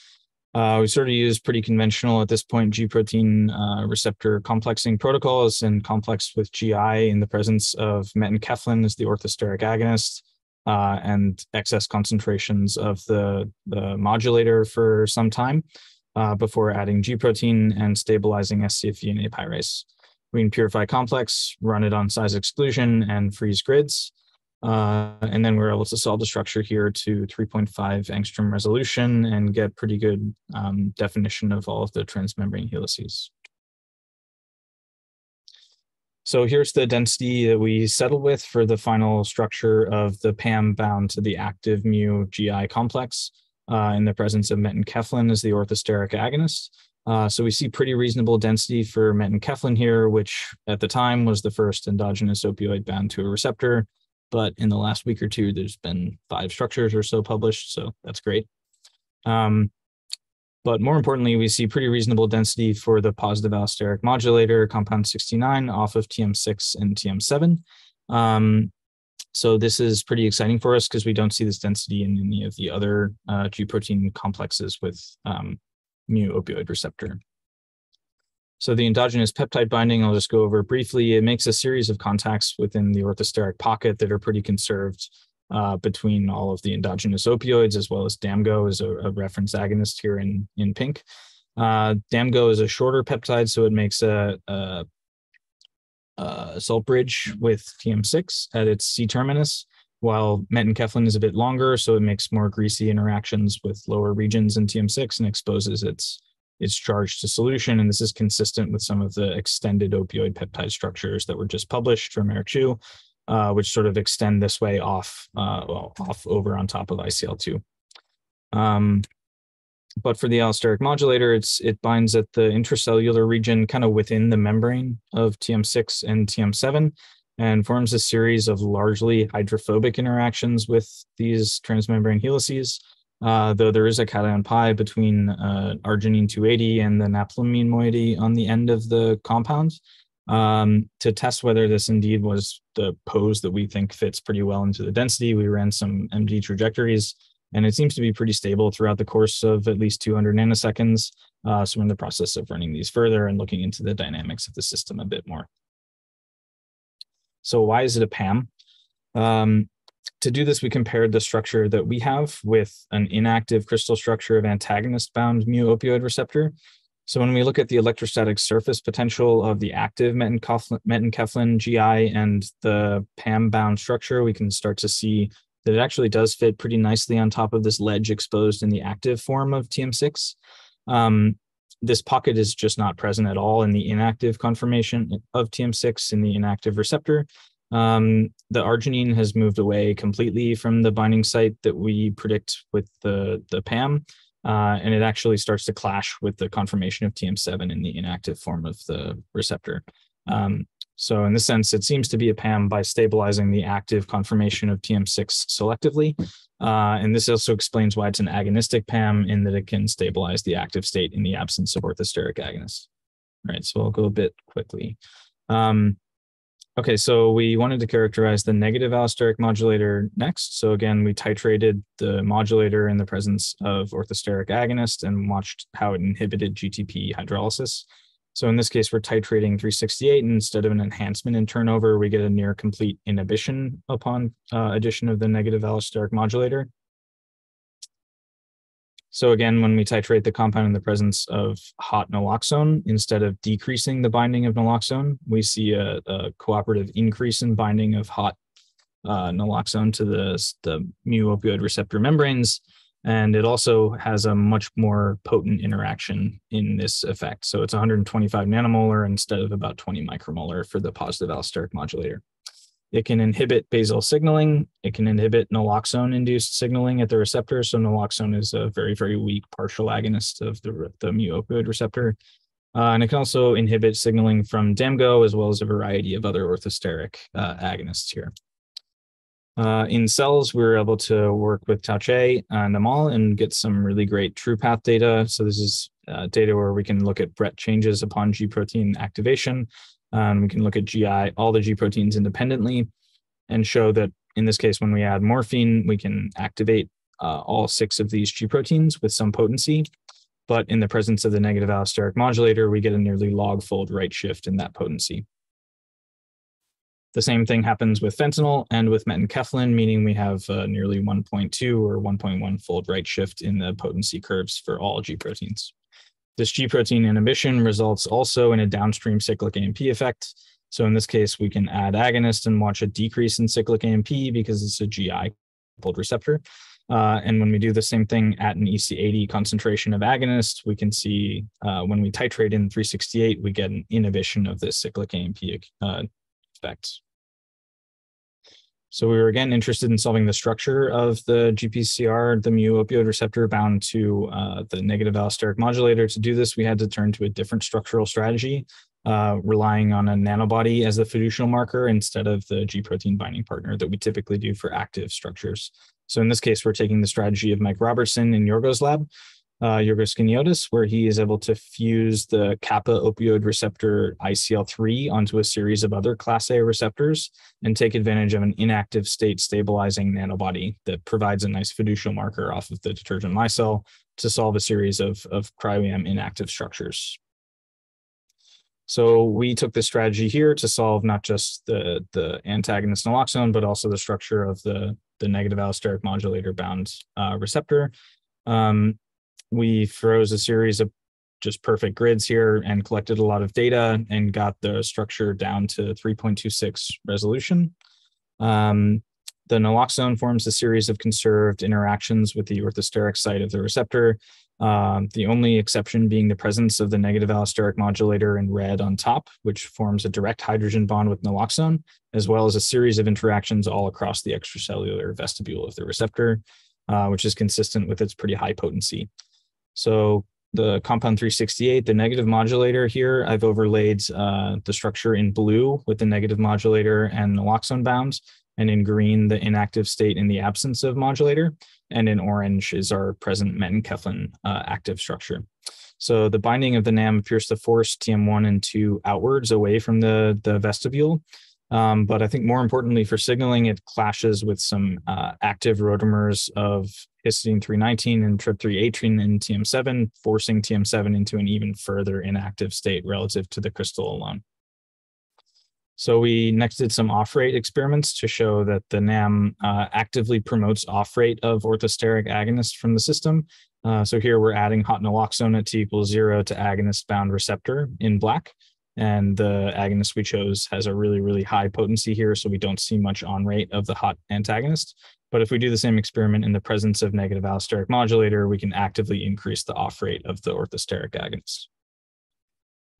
Uh, we sort of use pretty conventional at this point G protein uh, receptor complexing protocols and complex with GI in the presence of metenkephalin as the orthosteric agonist uh, and excess concentrations of the, the modulator for some time uh, before adding G protein and stabilizing SCFE and apyrase. We can purify complex, run it on size exclusion, and freeze grids. Uh, and then we're able to solve the structure here to 3.5 angstrom resolution and get pretty good um, definition of all of the transmembrane helices. So here's the density that we settled with for the final structure of the PAM bound to the active mu GI complex uh, in the presence of metenkephalin as the orthosteric agonist. Uh, so we see pretty reasonable density for metenkephalin here, which at the time was the first endogenous opioid bound to a receptor. But in the last week or two, there's been five structures or so published, so that's great. Um, but more importantly, we see pretty reasonable density for the positive allosteric modulator, compound 69, off of TM6 and TM7. Um, so this is pretty exciting for us because we don't see this density in any of the other uh, G protein complexes with um, mu opioid receptor. So the endogenous peptide binding, I'll just go over briefly. It makes a series of contacts within the orthosteric pocket that are pretty conserved uh, between all of the endogenous opioids, as well as DAMGO is a, a reference agonist here in, in pink. Uh, DAMGO is a shorter peptide, so it makes a, a uh, salt bridge with TM6 at its C terminus, while metenkephalin is a bit longer, so it makes more greasy interactions with lower regions in TM6 and exposes its its charged to solution. And this is consistent with some of the extended opioid peptide structures that were just published from Eric Chu, uh, which sort of extend this way off, uh, well, off over on top of ICL2. Um, but for the allosteric modulator, it's it binds at the intracellular region, kind of within the membrane of TM6 and TM7, and forms a series of largely hydrophobic interactions with these transmembrane helices. Uh, though there is a cation pi between uh, arginine 280 and the naphthylamine moiety on the end of the compound um, to test whether this indeed was the pose that we think fits pretty well into the density. We ran some MD trajectories and it seems to be pretty stable throughout the course of at least 200 nanoseconds. Uh, so we're in the process of running these further and looking into the dynamics of the system a bit more. So why is it a PAM? Um, to do this, we compared the structure that we have with an inactive crystal structure of antagonist-bound mu opioid receptor. So when we look at the electrostatic surface potential of the active metenkephalin GI and the PAM-bound structure, we can start to see that it actually does fit pretty nicely on top of this ledge exposed in the active form of TM6. Um, this pocket is just not present at all in the inactive conformation of TM6 in the inactive receptor. Um, the arginine has moved away completely from the binding site that we predict with the, the PAM, uh, and it actually starts to clash with the conformation of TM7 in the inactive form of the receptor. Um, so in this sense, it seems to be a PAM by stabilizing the active conformation of TM6 selectively. Uh, and this also explains why it's an agonistic PAM in that it can stabilize the active state in the absence of orthosteric agonists. All right, so I'll go a bit quickly. Um, okay, so we wanted to characterize the negative allosteric modulator next. So again, we titrated the modulator in the presence of orthosteric agonist and watched how it inhibited GTP hydrolysis. So in this case, we're titrating 368 and instead of an enhancement in turnover, we get a near complete inhibition upon uh, addition of the negative allosteric modulator. So again, when we titrate the compound in the presence of hot naloxone, instead of decreasing the binding of naloxone, we see a, a cooperative increase in binding of hot uh, naloxone to the, the mu opioid receptor membranes, and it also has a much more potent interaction in this effect. So it's 125 nanomolar instead of about 20 micromolar for the positive allosteric modulator. It can inhibit basal signaling. It can inhibit naloxone induced signaling at the receptor. So naloxone is a very, very weak partial agonist of the, the mu opioid receptor. Uh, and it can also inhibit signaling from DAMGO as well as a variety of other orthosteric uh, agonists here. Uh, in cells, we were able to work with Taoche and Amal and get some really great true path data. So this is uh, data where we can look at Brett changes upon G protein activation. And we can look at GI, all the G proteins independently and show that in this case, when we add morphine, we can activate uh, all six of these G proteins with some potency. But in the presence of the negative allosteric modulator, we get a nearly log fold right shift in that potency. The same thing happens with fentanyl and with metenkephalin, meaning we have uh, nearly 1.2 or 1.1 fold right shift in the potency curves for all G proteins. This G protein inhibition results also in a downstream cyclic AMP effect. So in this case, we can add agonist and watch a decrease in cyclic AMP because it's a GI coupled receptor. Uh, and when we do the same thing at an EC80 concentration of agonist, we can see uh, when we titrate in 368, we get an inhibition of this cyclic AMP uh, effect. So we were again interested in solving the structure of the GPCR, the mu opioid receptor bound to uh, the negative allosteric modulator. To do this, we had to turn to a different structural strategy, uh, relying on a nanobody as the fiducial marker instead of the G protein binding partner that we typically do for active structures. So in this case, we're taking the strategy of Mike Robertson in Yorgo's lab, uh, Yorgos Kiniotis, where he is able to fuse the kappa opioid receptor ICL3 onto a series of other class A receptors and take advantage of an inactive state stabilizing nanobody that provides a nice fiducial marker off of the detergent micelle to solve a series of, of cryo-EM inactive structures. So we took this strategy here to solve not just the, the antagonist naloxone, but also the structure of the, the negative allosteric modulator bound uh, receptor. Um, we froze a series of just perfect grids here and collected a lot of data and got the structure down to 3.26 resolution. Um, the naloxone forms a series of conserved interactions with the orthosteric site of the receptor. Um, the only exception being the presence of the negative allosteric modulator in red on top, which forms a direct hydrogen bond with naloxone, as well as a series of interactions all across the extracellular vestibule of the receptor, uh, which is consistent with its pretty high potency. So the compound 368, the negative modulator here, I've overlaid uh, the structure in blue with the negative modulator and naloxone bounds, and in green, the inactive state in the absence of modulator, and in orange is our present metenkephalin uh, active structure. So the binding of the NAM appears to force TM1 and 2 outwards away from the, the vestibule, um, but I think more importantly for signaling, it clashes with some uh, active rotamers of histidine 319 and TRP318 in TM7, forcing TM7 into an even further inactive state relative to the crystal alone. So we next did some off-rate experiments to show that the NAM uh, actively promotes off-rate of orthosteric agonists from the system. Uh, so here we're adding hot naloxone at t equals zero to agonist-bound receptor in black. And the agonist we chose has a really, really high potency here, so we don't see much on rate of the hot antagonist. But if we do the same experiment in the presence of negative allosteric modulator, we can actively increase the off rate of the orthosteric agonist.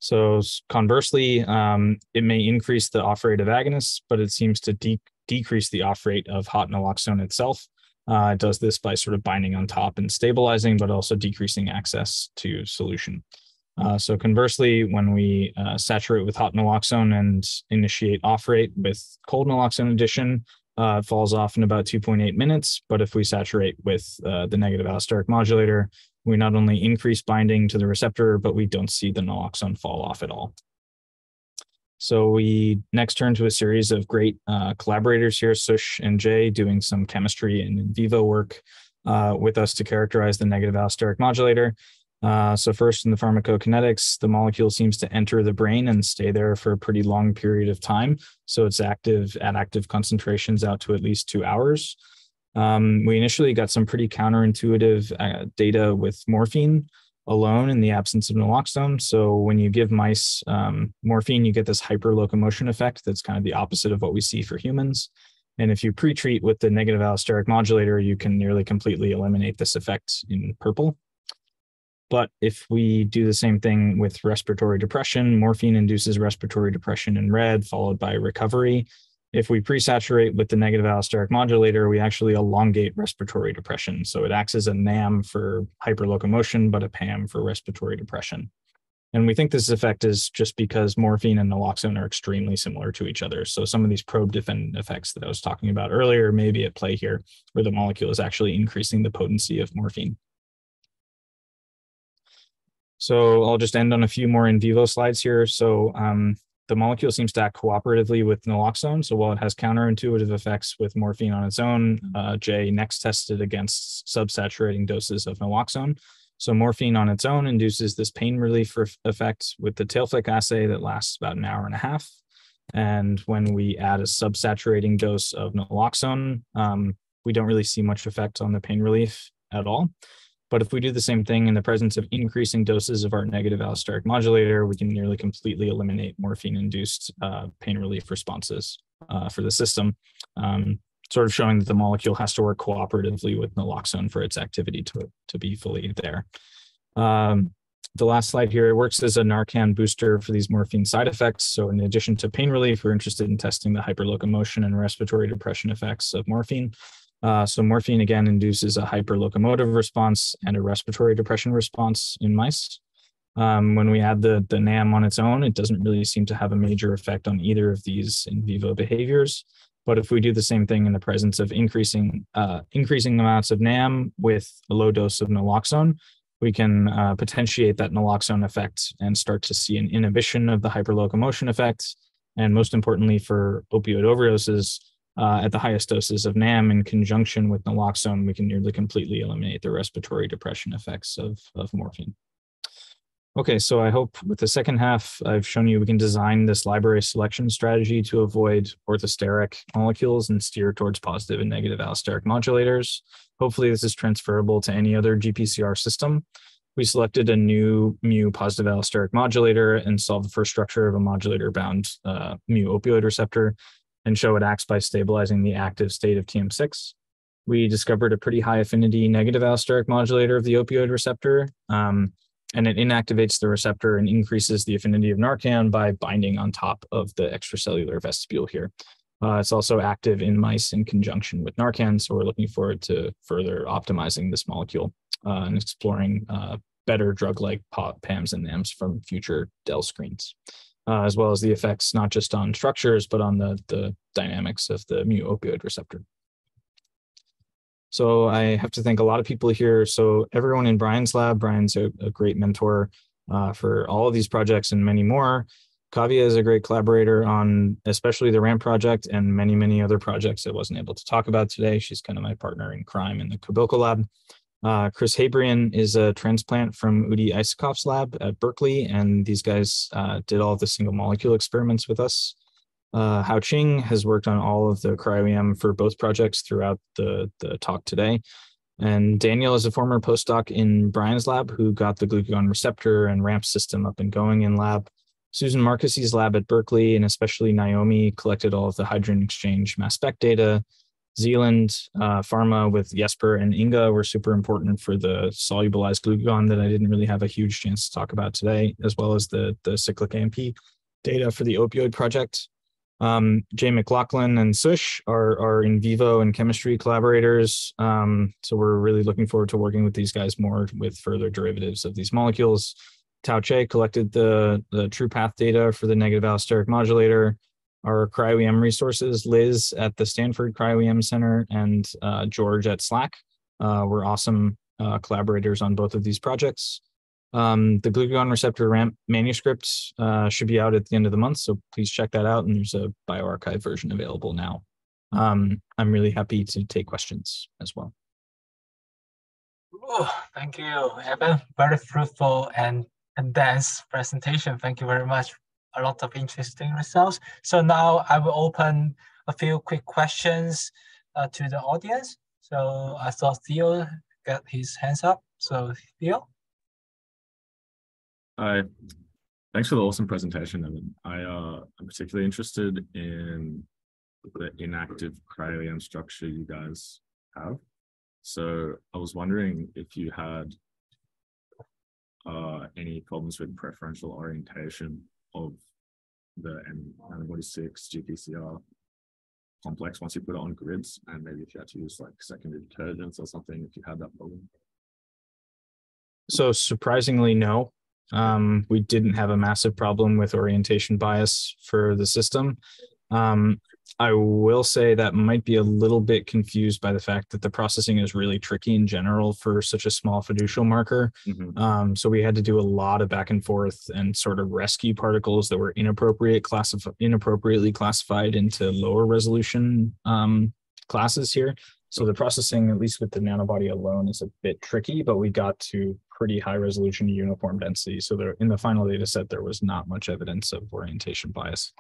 So conversely, um, it may increase the off rate of agonists, but it seems to de decrease the off rate of hot naloxone itself. Uh, it does this by sort of binding on top and stabilizing, but also decreasing access to solution. Uh, so conversely, when we uh, saturate with hot naloxone and initiate off rate with cold naloxone addition, uh, it falls off in about 2.8 minutes. But if we saturate with uh, the negative allosteric modulator, we not only increase binding to the receptor, but we don't see the naloxone fall off at all. So we next turn to a series of great uh, collaborators here, Sush and Jay, doing some chemistry and in vivo work with us to characterize the negative allosteric modulator. Uh, so first in the pharmacokinetics, the molecule seems to enter the brain and stay there for a pretty long period of time. So it's active at active concentrations out to at least two hours. Um, we initially got some pretty counterintuitive uh, data with morphine alone in the absence of naloxone. So when you give mice um, morphine, you get this hyperlocomotion effect that's kind of the opposite of what we see for humans. And if you pre-treat with the negative allosteric modulator, you can nearly completely eliminate this effect in purple. But if we do the same thing with respiratory depression, morphine induces respiratory depression in red, followed by recovery. if we pre-saturate with the negative allosteric modulator, we actually elongate respiratory depression. So it acts as a NAM for hyperlocomotion, but a PAM for respiratory depression. And we think this effect is just because morphine and naloxone are extremely similar to each other. So some of these probe dependent effects that I was talking about earlier may be at play here, where the molecule is actually increasing the potency of morphine. So I'll just end on a few more in vivo slides here. So um, the molecule seems to act cooperatively with naloxone. So while it has counterintuitive effects with morphine on its own, uh, Jay next tested against subsaturating doses of naloxone. So morphine on its own induces this pain relief effect with the tail flick assay that lasts about an hour and a half. And when we add a subsaturating dose of naloxone, um, we don't really see much effect on the pain relief at all. But if we do the same thing in the presence of increasing doses of our negative allosteric modulator, we can nearly completely eliminate morphine-induced uh, pain relief responses uh, for the system, um, sort of showing that the molecule has to work cooperatively with naloxone for its activity to, to be fully there. Um, the last slide here, it works as a Narcan booster for these morphine side effects. So in addition to pain relief, we're interested in testing the hyperlocomotion and respiratory depression effects of morphine. Uh, so morphine again induces a hyperlocomotive response and a respiratory depression response in mice. Um, when we add the, the NAM on its own, it doesn't really seem to have a major effect on either of these in vivo behaviors. But if we do the same thing in the presence of increasing uh, increasing amounts of NAM with a low dose of naloxone, we can uh, potentiate that naloxone effect and start to see an inhibition of the hyperlocomotion effect. And most importantly, for opioid overdoses, uh, at the highest doses of NAM in conjunction with naloxone, we can nearly completely eliminate the respiratory depression effects of, of morphine. Okay, so I hope with the second half, I've shown you we can design this library selection strategy to avoid orthosteric molecules and steer towards positive and negative allosteric modulators. Hopefully this is transferable to any other GPCR system. We selected a new mu positive allosteric modulator and solved the first structure of a modulator bound uh, mu opioid receptor and show it acts by stabilizing the active state of TM6. We discovered a pretty high affinity negative allosteric modulator of the opioid receptor, um, and it inactivates the receptor and increases the affinity of Narcan by binding on top of the extracellular vestibule here. Uh, it's also active in mice in conjunction with Narcan, so we're looking forward to further optimizing this molecule uh, and exploring uh, better drug-like PAMs and NAMs from future DEL screens uh, as well as the effects not just on structures, but on the, the dynamics of the mu opioid receptor. So I have to thank a lot of people here. So everyone in Brian's lab, Brian's a, a great mentor uh, for all of these projects and many more. Kavya is a great collaborator on especially the RAMP project and many, many other projects I wasn't able to talk about today. She's kind of my partner in crime in the Kobilko lab. Uh, Chris Habrian is a transplant from Udi Isakov's lab at Berkeley, and these guys uh, did all the single molecule experiments with us. Uh, Hao Qing has worked on all of the cryo-EM for both projects throughout the, the talk today. And Daniel is a former postdoc in Brian's lab who got the glucagon receptor and ramp system up and going in lab. Susan Marques's lab at Berkeley, and especially Naomi, collected all of the hydrogen exchange mass spec data Zealand uh, Pharma with Jesper and Inga were super important for the solubilized glucagon that I didn't really have a huge chance to talk about today, as well as the, the cyclic AMP data for the opioid project. Um, Jay McLaughlin and Sush are, are in vivo and chemistry collaborators. Um, so we're really looking forward to working with these guys more with further derivatives of these molecules. Tao Che collected the, the true path data for the negative allosteric modulator our cryo-EM resources, Liz at the Stanford Cryo-EM Center and uh, George at Slack. Uh, we're awesome uh, collaborators on both of these projects. Um, the glucagon receptor ramp manuscript uh, should be out at the end of the month, so please check that out. And there's a bioRxiv version available now. Um, I'm really happy to take questions as well. Oh, thank you, Evan. Very fruitful and, and dense presentation. Thank you very much a lot of interesting results. So now I will open a few quick questions uh, to the audience. So I saw Theo got his hands up. So Theo. Hi, thanks for the awesome presentation, Evan. I, uh, I'm particularly interested in the inactive cryo-EM structure you guys have. So I was wondering if you had uh, any problems with preferential orientation of the antibody 6 GPCR complex once you put it on grids, and maybe if you had to use like secondary detergents or something, if you had that problem. So surprisingly, no. Um, we didn't have a massive problem with orientation bias for the system. Um, I will say that might be a little bit confused by the fact that the processing is really tricky in general for such a small fiducial marker. Mhm. Um, so we had to do a lot of back and forth and sort of rescue particles that were inappropriate classif- inappropriately classified into lower resolution um, classes here. So the processing, at least with the nanobody alone, is a bit tricky, but we got to pretty high resolution uniform density. So there, in the final data set, there was not much evidence of orientation bias.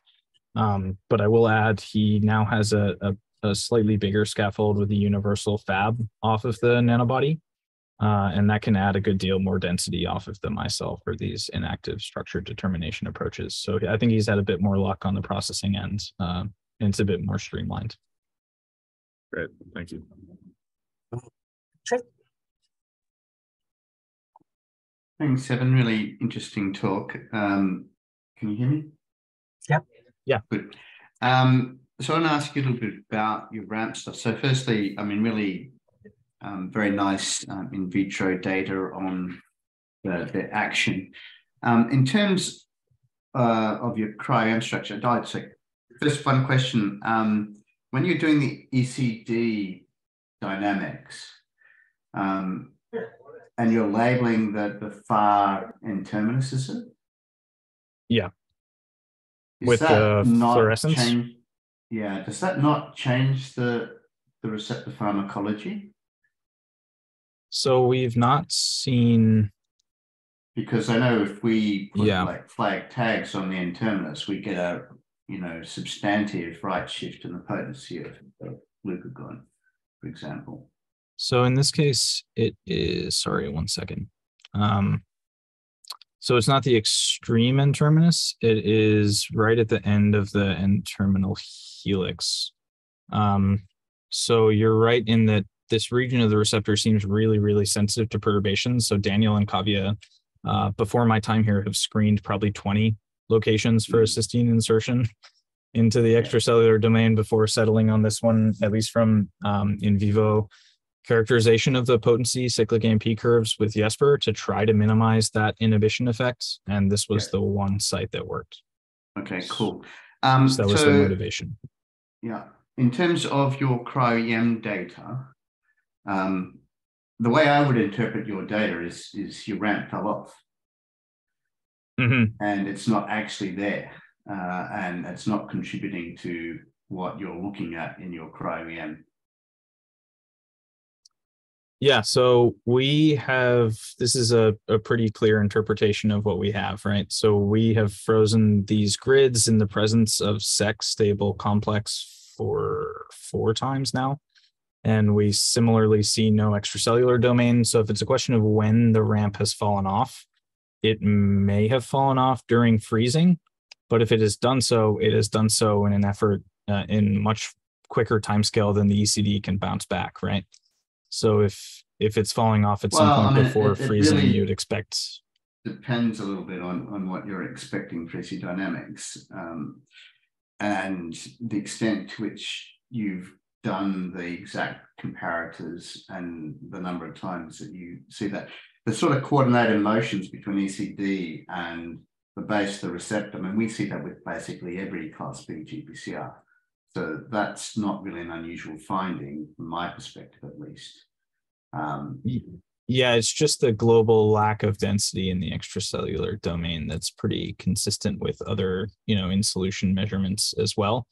Um, but I will add, he now has a, a, a slightly bigger scaffold with a universal fab off of the nanobody. Uh, and that can add a good deal more density off of the micelle for these inactive structure determination approaches. So I think he's had a bit more luck on the processing end, uh, and it's a bit more streamlined. Great, thank you. Thanks, Evan. Really interesting talk. Um, can you hear me? Yep. Yeah. Good. Um, so I want to ask you a little bit about your ramp stuff. So firstly, I mean, really um, very nice um, in vitro data on the, the action. Um, in terms uh, of your cryo structure, I'd say, first one question. Um, when you're doing the ECD dynamics, um, and you're labeling the, the far end terminus, is it? Yeah. Is With the fluorescence? change- Yeah, does that not change the, the receptor pharmacology? So we've not seen, Because I know if we put Yeah. like flag tags on the end terminus, we get a, you know, substantive right shift in the potency of, of glucagon, for example. so in this case, it is, sorry, one second. Um, so it's not the extreme end terminus, it is right at the end of the end terminal helix. Um, so you're right in that this region of the receptor seems really, really sensitive to perturbations. So Daniel and Kavya, uh, before my time here, have screened probably 20 locations for a cysteine insertion into the extracellular domain before settling on this one, at least from um, in vivo characterization of the potency cyclic AMP curves with Jesper to try to minimize that inhibition effect. And this was Yeah. the one site that worked. Okay, cool. Um, So that was the motivation. yeah, in terms of your cryo-EM data, um, the way I would interpret your data is, is your ramp fell off. Mhm. and it's not actually there, uh, and it's not contributing to what you're looking at in your cryo-EM. Yeah, so we have this is a, a pretty clear interpretation of what we have, right? So we have frozen these grids in the presence of sex stable complex for four times now. And we similarly see no extracellular domain. So if it's a question of when the ramp has fallen off, it may have fallen off during freezing. But if it has done so, it has done so in an effort uh, in much quicker timescale than the ECD can bounce back, right? So if if it's falling off at some Well, I point mean, before it- it freezing, really- you'd expect. Depends a little bit on, on what you're expecting for dynamics um, and the extent to which you've done the exact comparators and the number of times that you see that. The sort of coordinated motions between ECD and the base the receptor. I mean, we see that with basically every class B GPCR. So that's not really an unusual finding from my perspective, at least. Um, Yeah, it's just the global lack of density in the extracellular domain that's pretty consistent with other, you know, in solution measurements as well.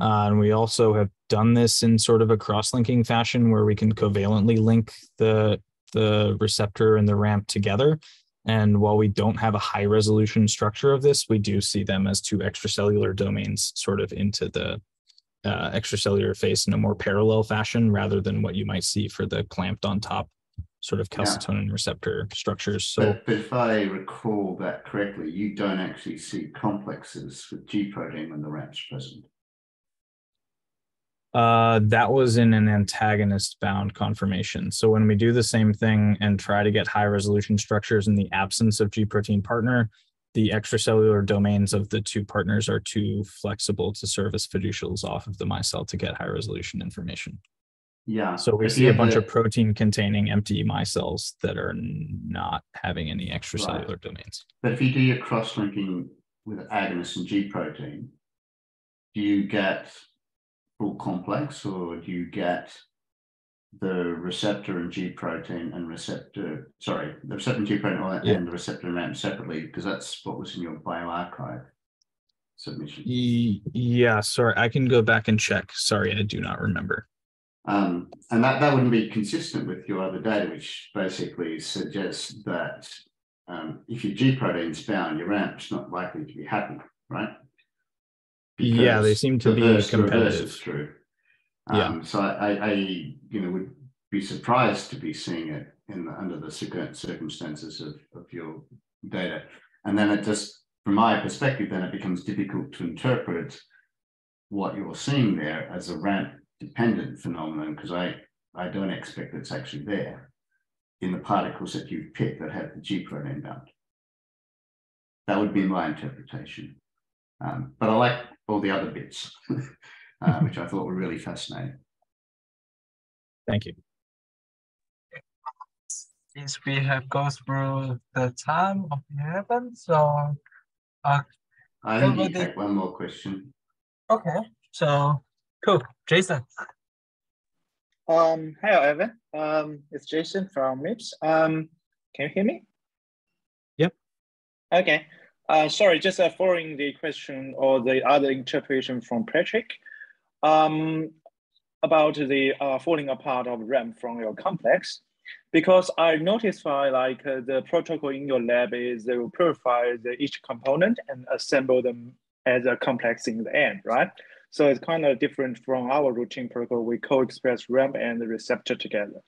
Uh, and we also have done this in sort of a cross-linking fashion where we can covalently link the the receptor and the ramp together. And while we don't have a high resolution structure of this, we do see them as two extracellular domains sort of into the uh, extracellular face in a more parallel fashion rather than what you might see for the clamped on top sort of Yeah. calcitonin receptor structures. So But, but if I recall that correctly, you don't actually see complexes with G protein when the ramp's present. uh, that was in an antagonist bound conformation. So when we do the same thing and try to get high resolution structures in the absence of G protein partner, the extracellular domains of the two partners are too flexible to serve as fiducials off of the micelle to get high resolution information. Yeah. So we see a bunch the- of protein containing empty micelles that are not having any extracellular domains. But if you do your cross-linking with agonist and G protein, do you get full complex or do you get the receptor and G protein and receptor, sorry, the receptor and G protein and Yeah. the receptor and ramp separately? Because that's what was in your bioarchive submission. Ye- Yeah, sorry, I can go back and check. Sorry, I do not remember. Um, and that, that wouldn't be consistent with your other data, which basically suggests that um, if your G protein's bound, your ramp's not likely to be happy, right? Yeah, they seem to the be competitive. is true. Yeah. Um, so I, I, you know, would be surprised to be seeing it in the, under the circum- circumstances of, of your data. And then it just, from my perspective, then it becomes difficult to interpret what you're seeing there as a ramp dependent phenomenon because I, I don't expect it's actually there in the particles that you've picked that have the G protein bound. That would be my interpretation. Um, but I like all the other bits, uh, which I thought were really fascinating. Thank you. Since we have gone through the time of 11, so uh, I think you Somebody- take one more question. okay, so cool. Jason. Um, hello, Evan. Um, it's Jason from MIPS. Um, can you hear me? Yep. Okay. Uh, sorry, just uh, following the question or the other interpretation from Patrick. Um, about the uh, falling apart of RAMP from your complex, because I noticed uh, like uh, the protocol in your lab is they will purify the, each component and assemble them as a complex in the end, right? So it's kind of different from our routine protocol. We co-express RAMP and the receptor together.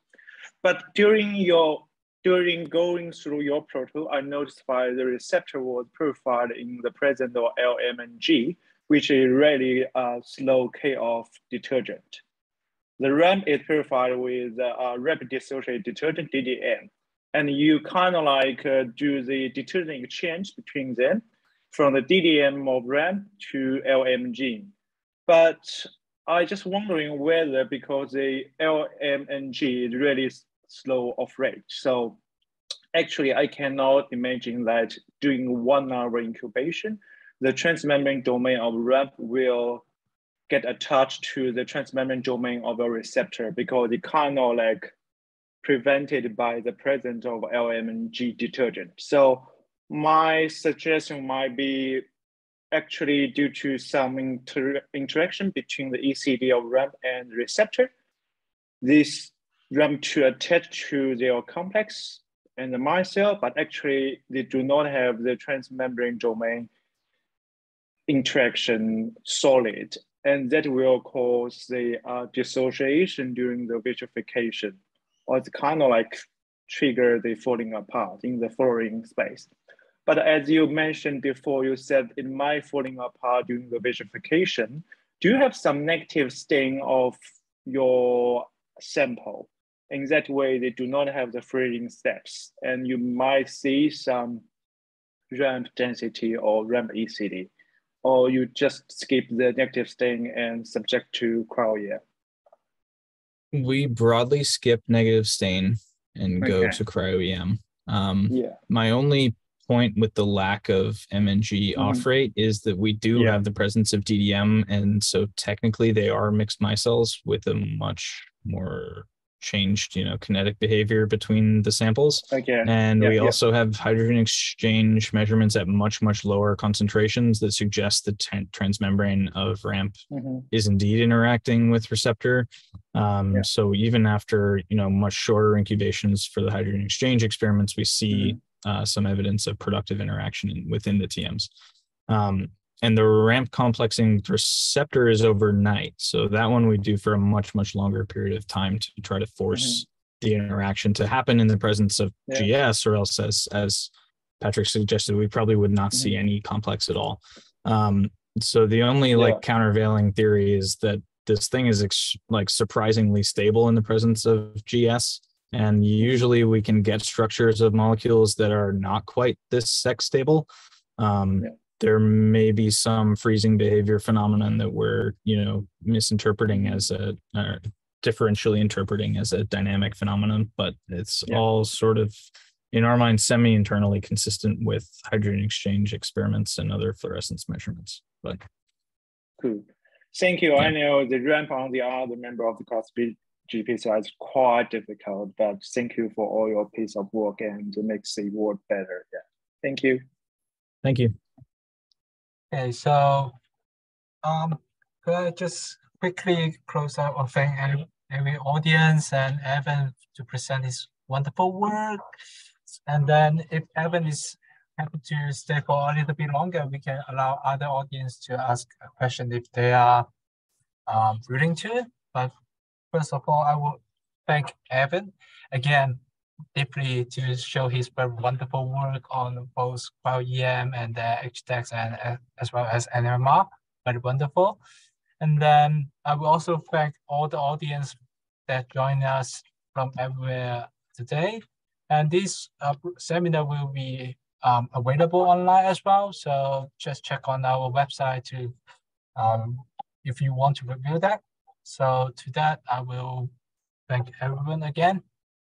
But during your during going through your protocol, I noticed by the receptor was purified in the presence of LMNG, which is really a slow K-off detergent. The RAMP is purified with uh, rapid dissociated detergent DDM, and you kind of like uh, do the detergent exchange between them from the DDM of RAMP to LMNG. But I just wondering whether because the LMNG is really slow off rate. So actually I cannot imagine that doing one hour incubation, the transmembrane domain of RAMP will get attached to the transmembrane domain of a receptor because it kind of like prevented by the presence of LMNG detergent. So my suggestion might be actually due to some inter interaction between the ECD of RAMP and receptor. This RAMP to attach to their complex and the micelle, but actually they do not have the transmembrane domain interaction solid. And that will cause the uh, dissociation during the vitrification, or it's kind of like trigger the falling apart in the fluorine space. But as you mentioned before, you said it might falling apart during the vitrification. Do you have some negative stain of your sample? In that way, they do not have the freezing steps, and you might see some ramp density or ramp ECD, or you just skip the negative stain and subject to cryo. We broadly skip negative stain and go Okay. to cryo-EM. Um, Yeah. my only point with the lack of MNG Mhm. off rate is that we do Yeah. have the presence of DDM, and so technically they are mixed micelles with a much more changed, you know, kinetic behavior between the samples. Okay. And Yeah, we yeah. also have hydrogen exchange measurements at much, much lower concentrations that suggest the tran- transmembrane of RAMP Mhm. is indeed interacting with receptor. Um, Yeah. So even after you know much shorter incubations for the hydrogen exchange experiments, we see Mm-hmm. uh, some evidence of productive interaction within the TMs. Um, and the ramp complexing receptor is overnight, so that one we do for a much much longer period of time to try to force the interaction to happen in the presence of Mm-hmm. Yeah. GS, or else as as Patrick suggested, we probably would not see Mm-hmm. any complex at all. Um, so the only like countervailing theory is that this thing is ex- like surprisingly stable in the presence of GS. And usually we can get structures of molecules that are not quite this sex stable. Um, Yeah. There may be some freezing behavior phenomenon that we're, you know, misinterpreting as a, or differentially interpreting as a dynamic phenomenon, but it's Yeah. all sort of, in our mind, semi-internally consistent with hydrogen exchange experiments and other fluorescence measurements. But Cool. Thank you. I know the ramp on the other member of the class B GPCR is quite difficult, but thank you for all your piece of work and it makes the world better. Yeah. Thank you. thank you. Okay, so um, could I just quickly close out or thank every, every audience and Evan to present his wonderful work. And then if Evan is happy to stay for a little bit longer, we can allow other audience to ask a question if they are um, willing to. But first of all, I will thank Evan again deeply to show his wonderful work on both cryo-EM and uh, HTEX and uh, as well as NMR. Very wonderful. And then I will also thank all the audience that joined us from everywhere today. And this uh, seminar will be um, available online as well. So just check on our website to um, if you want to review that. So to that, I will thank everyone again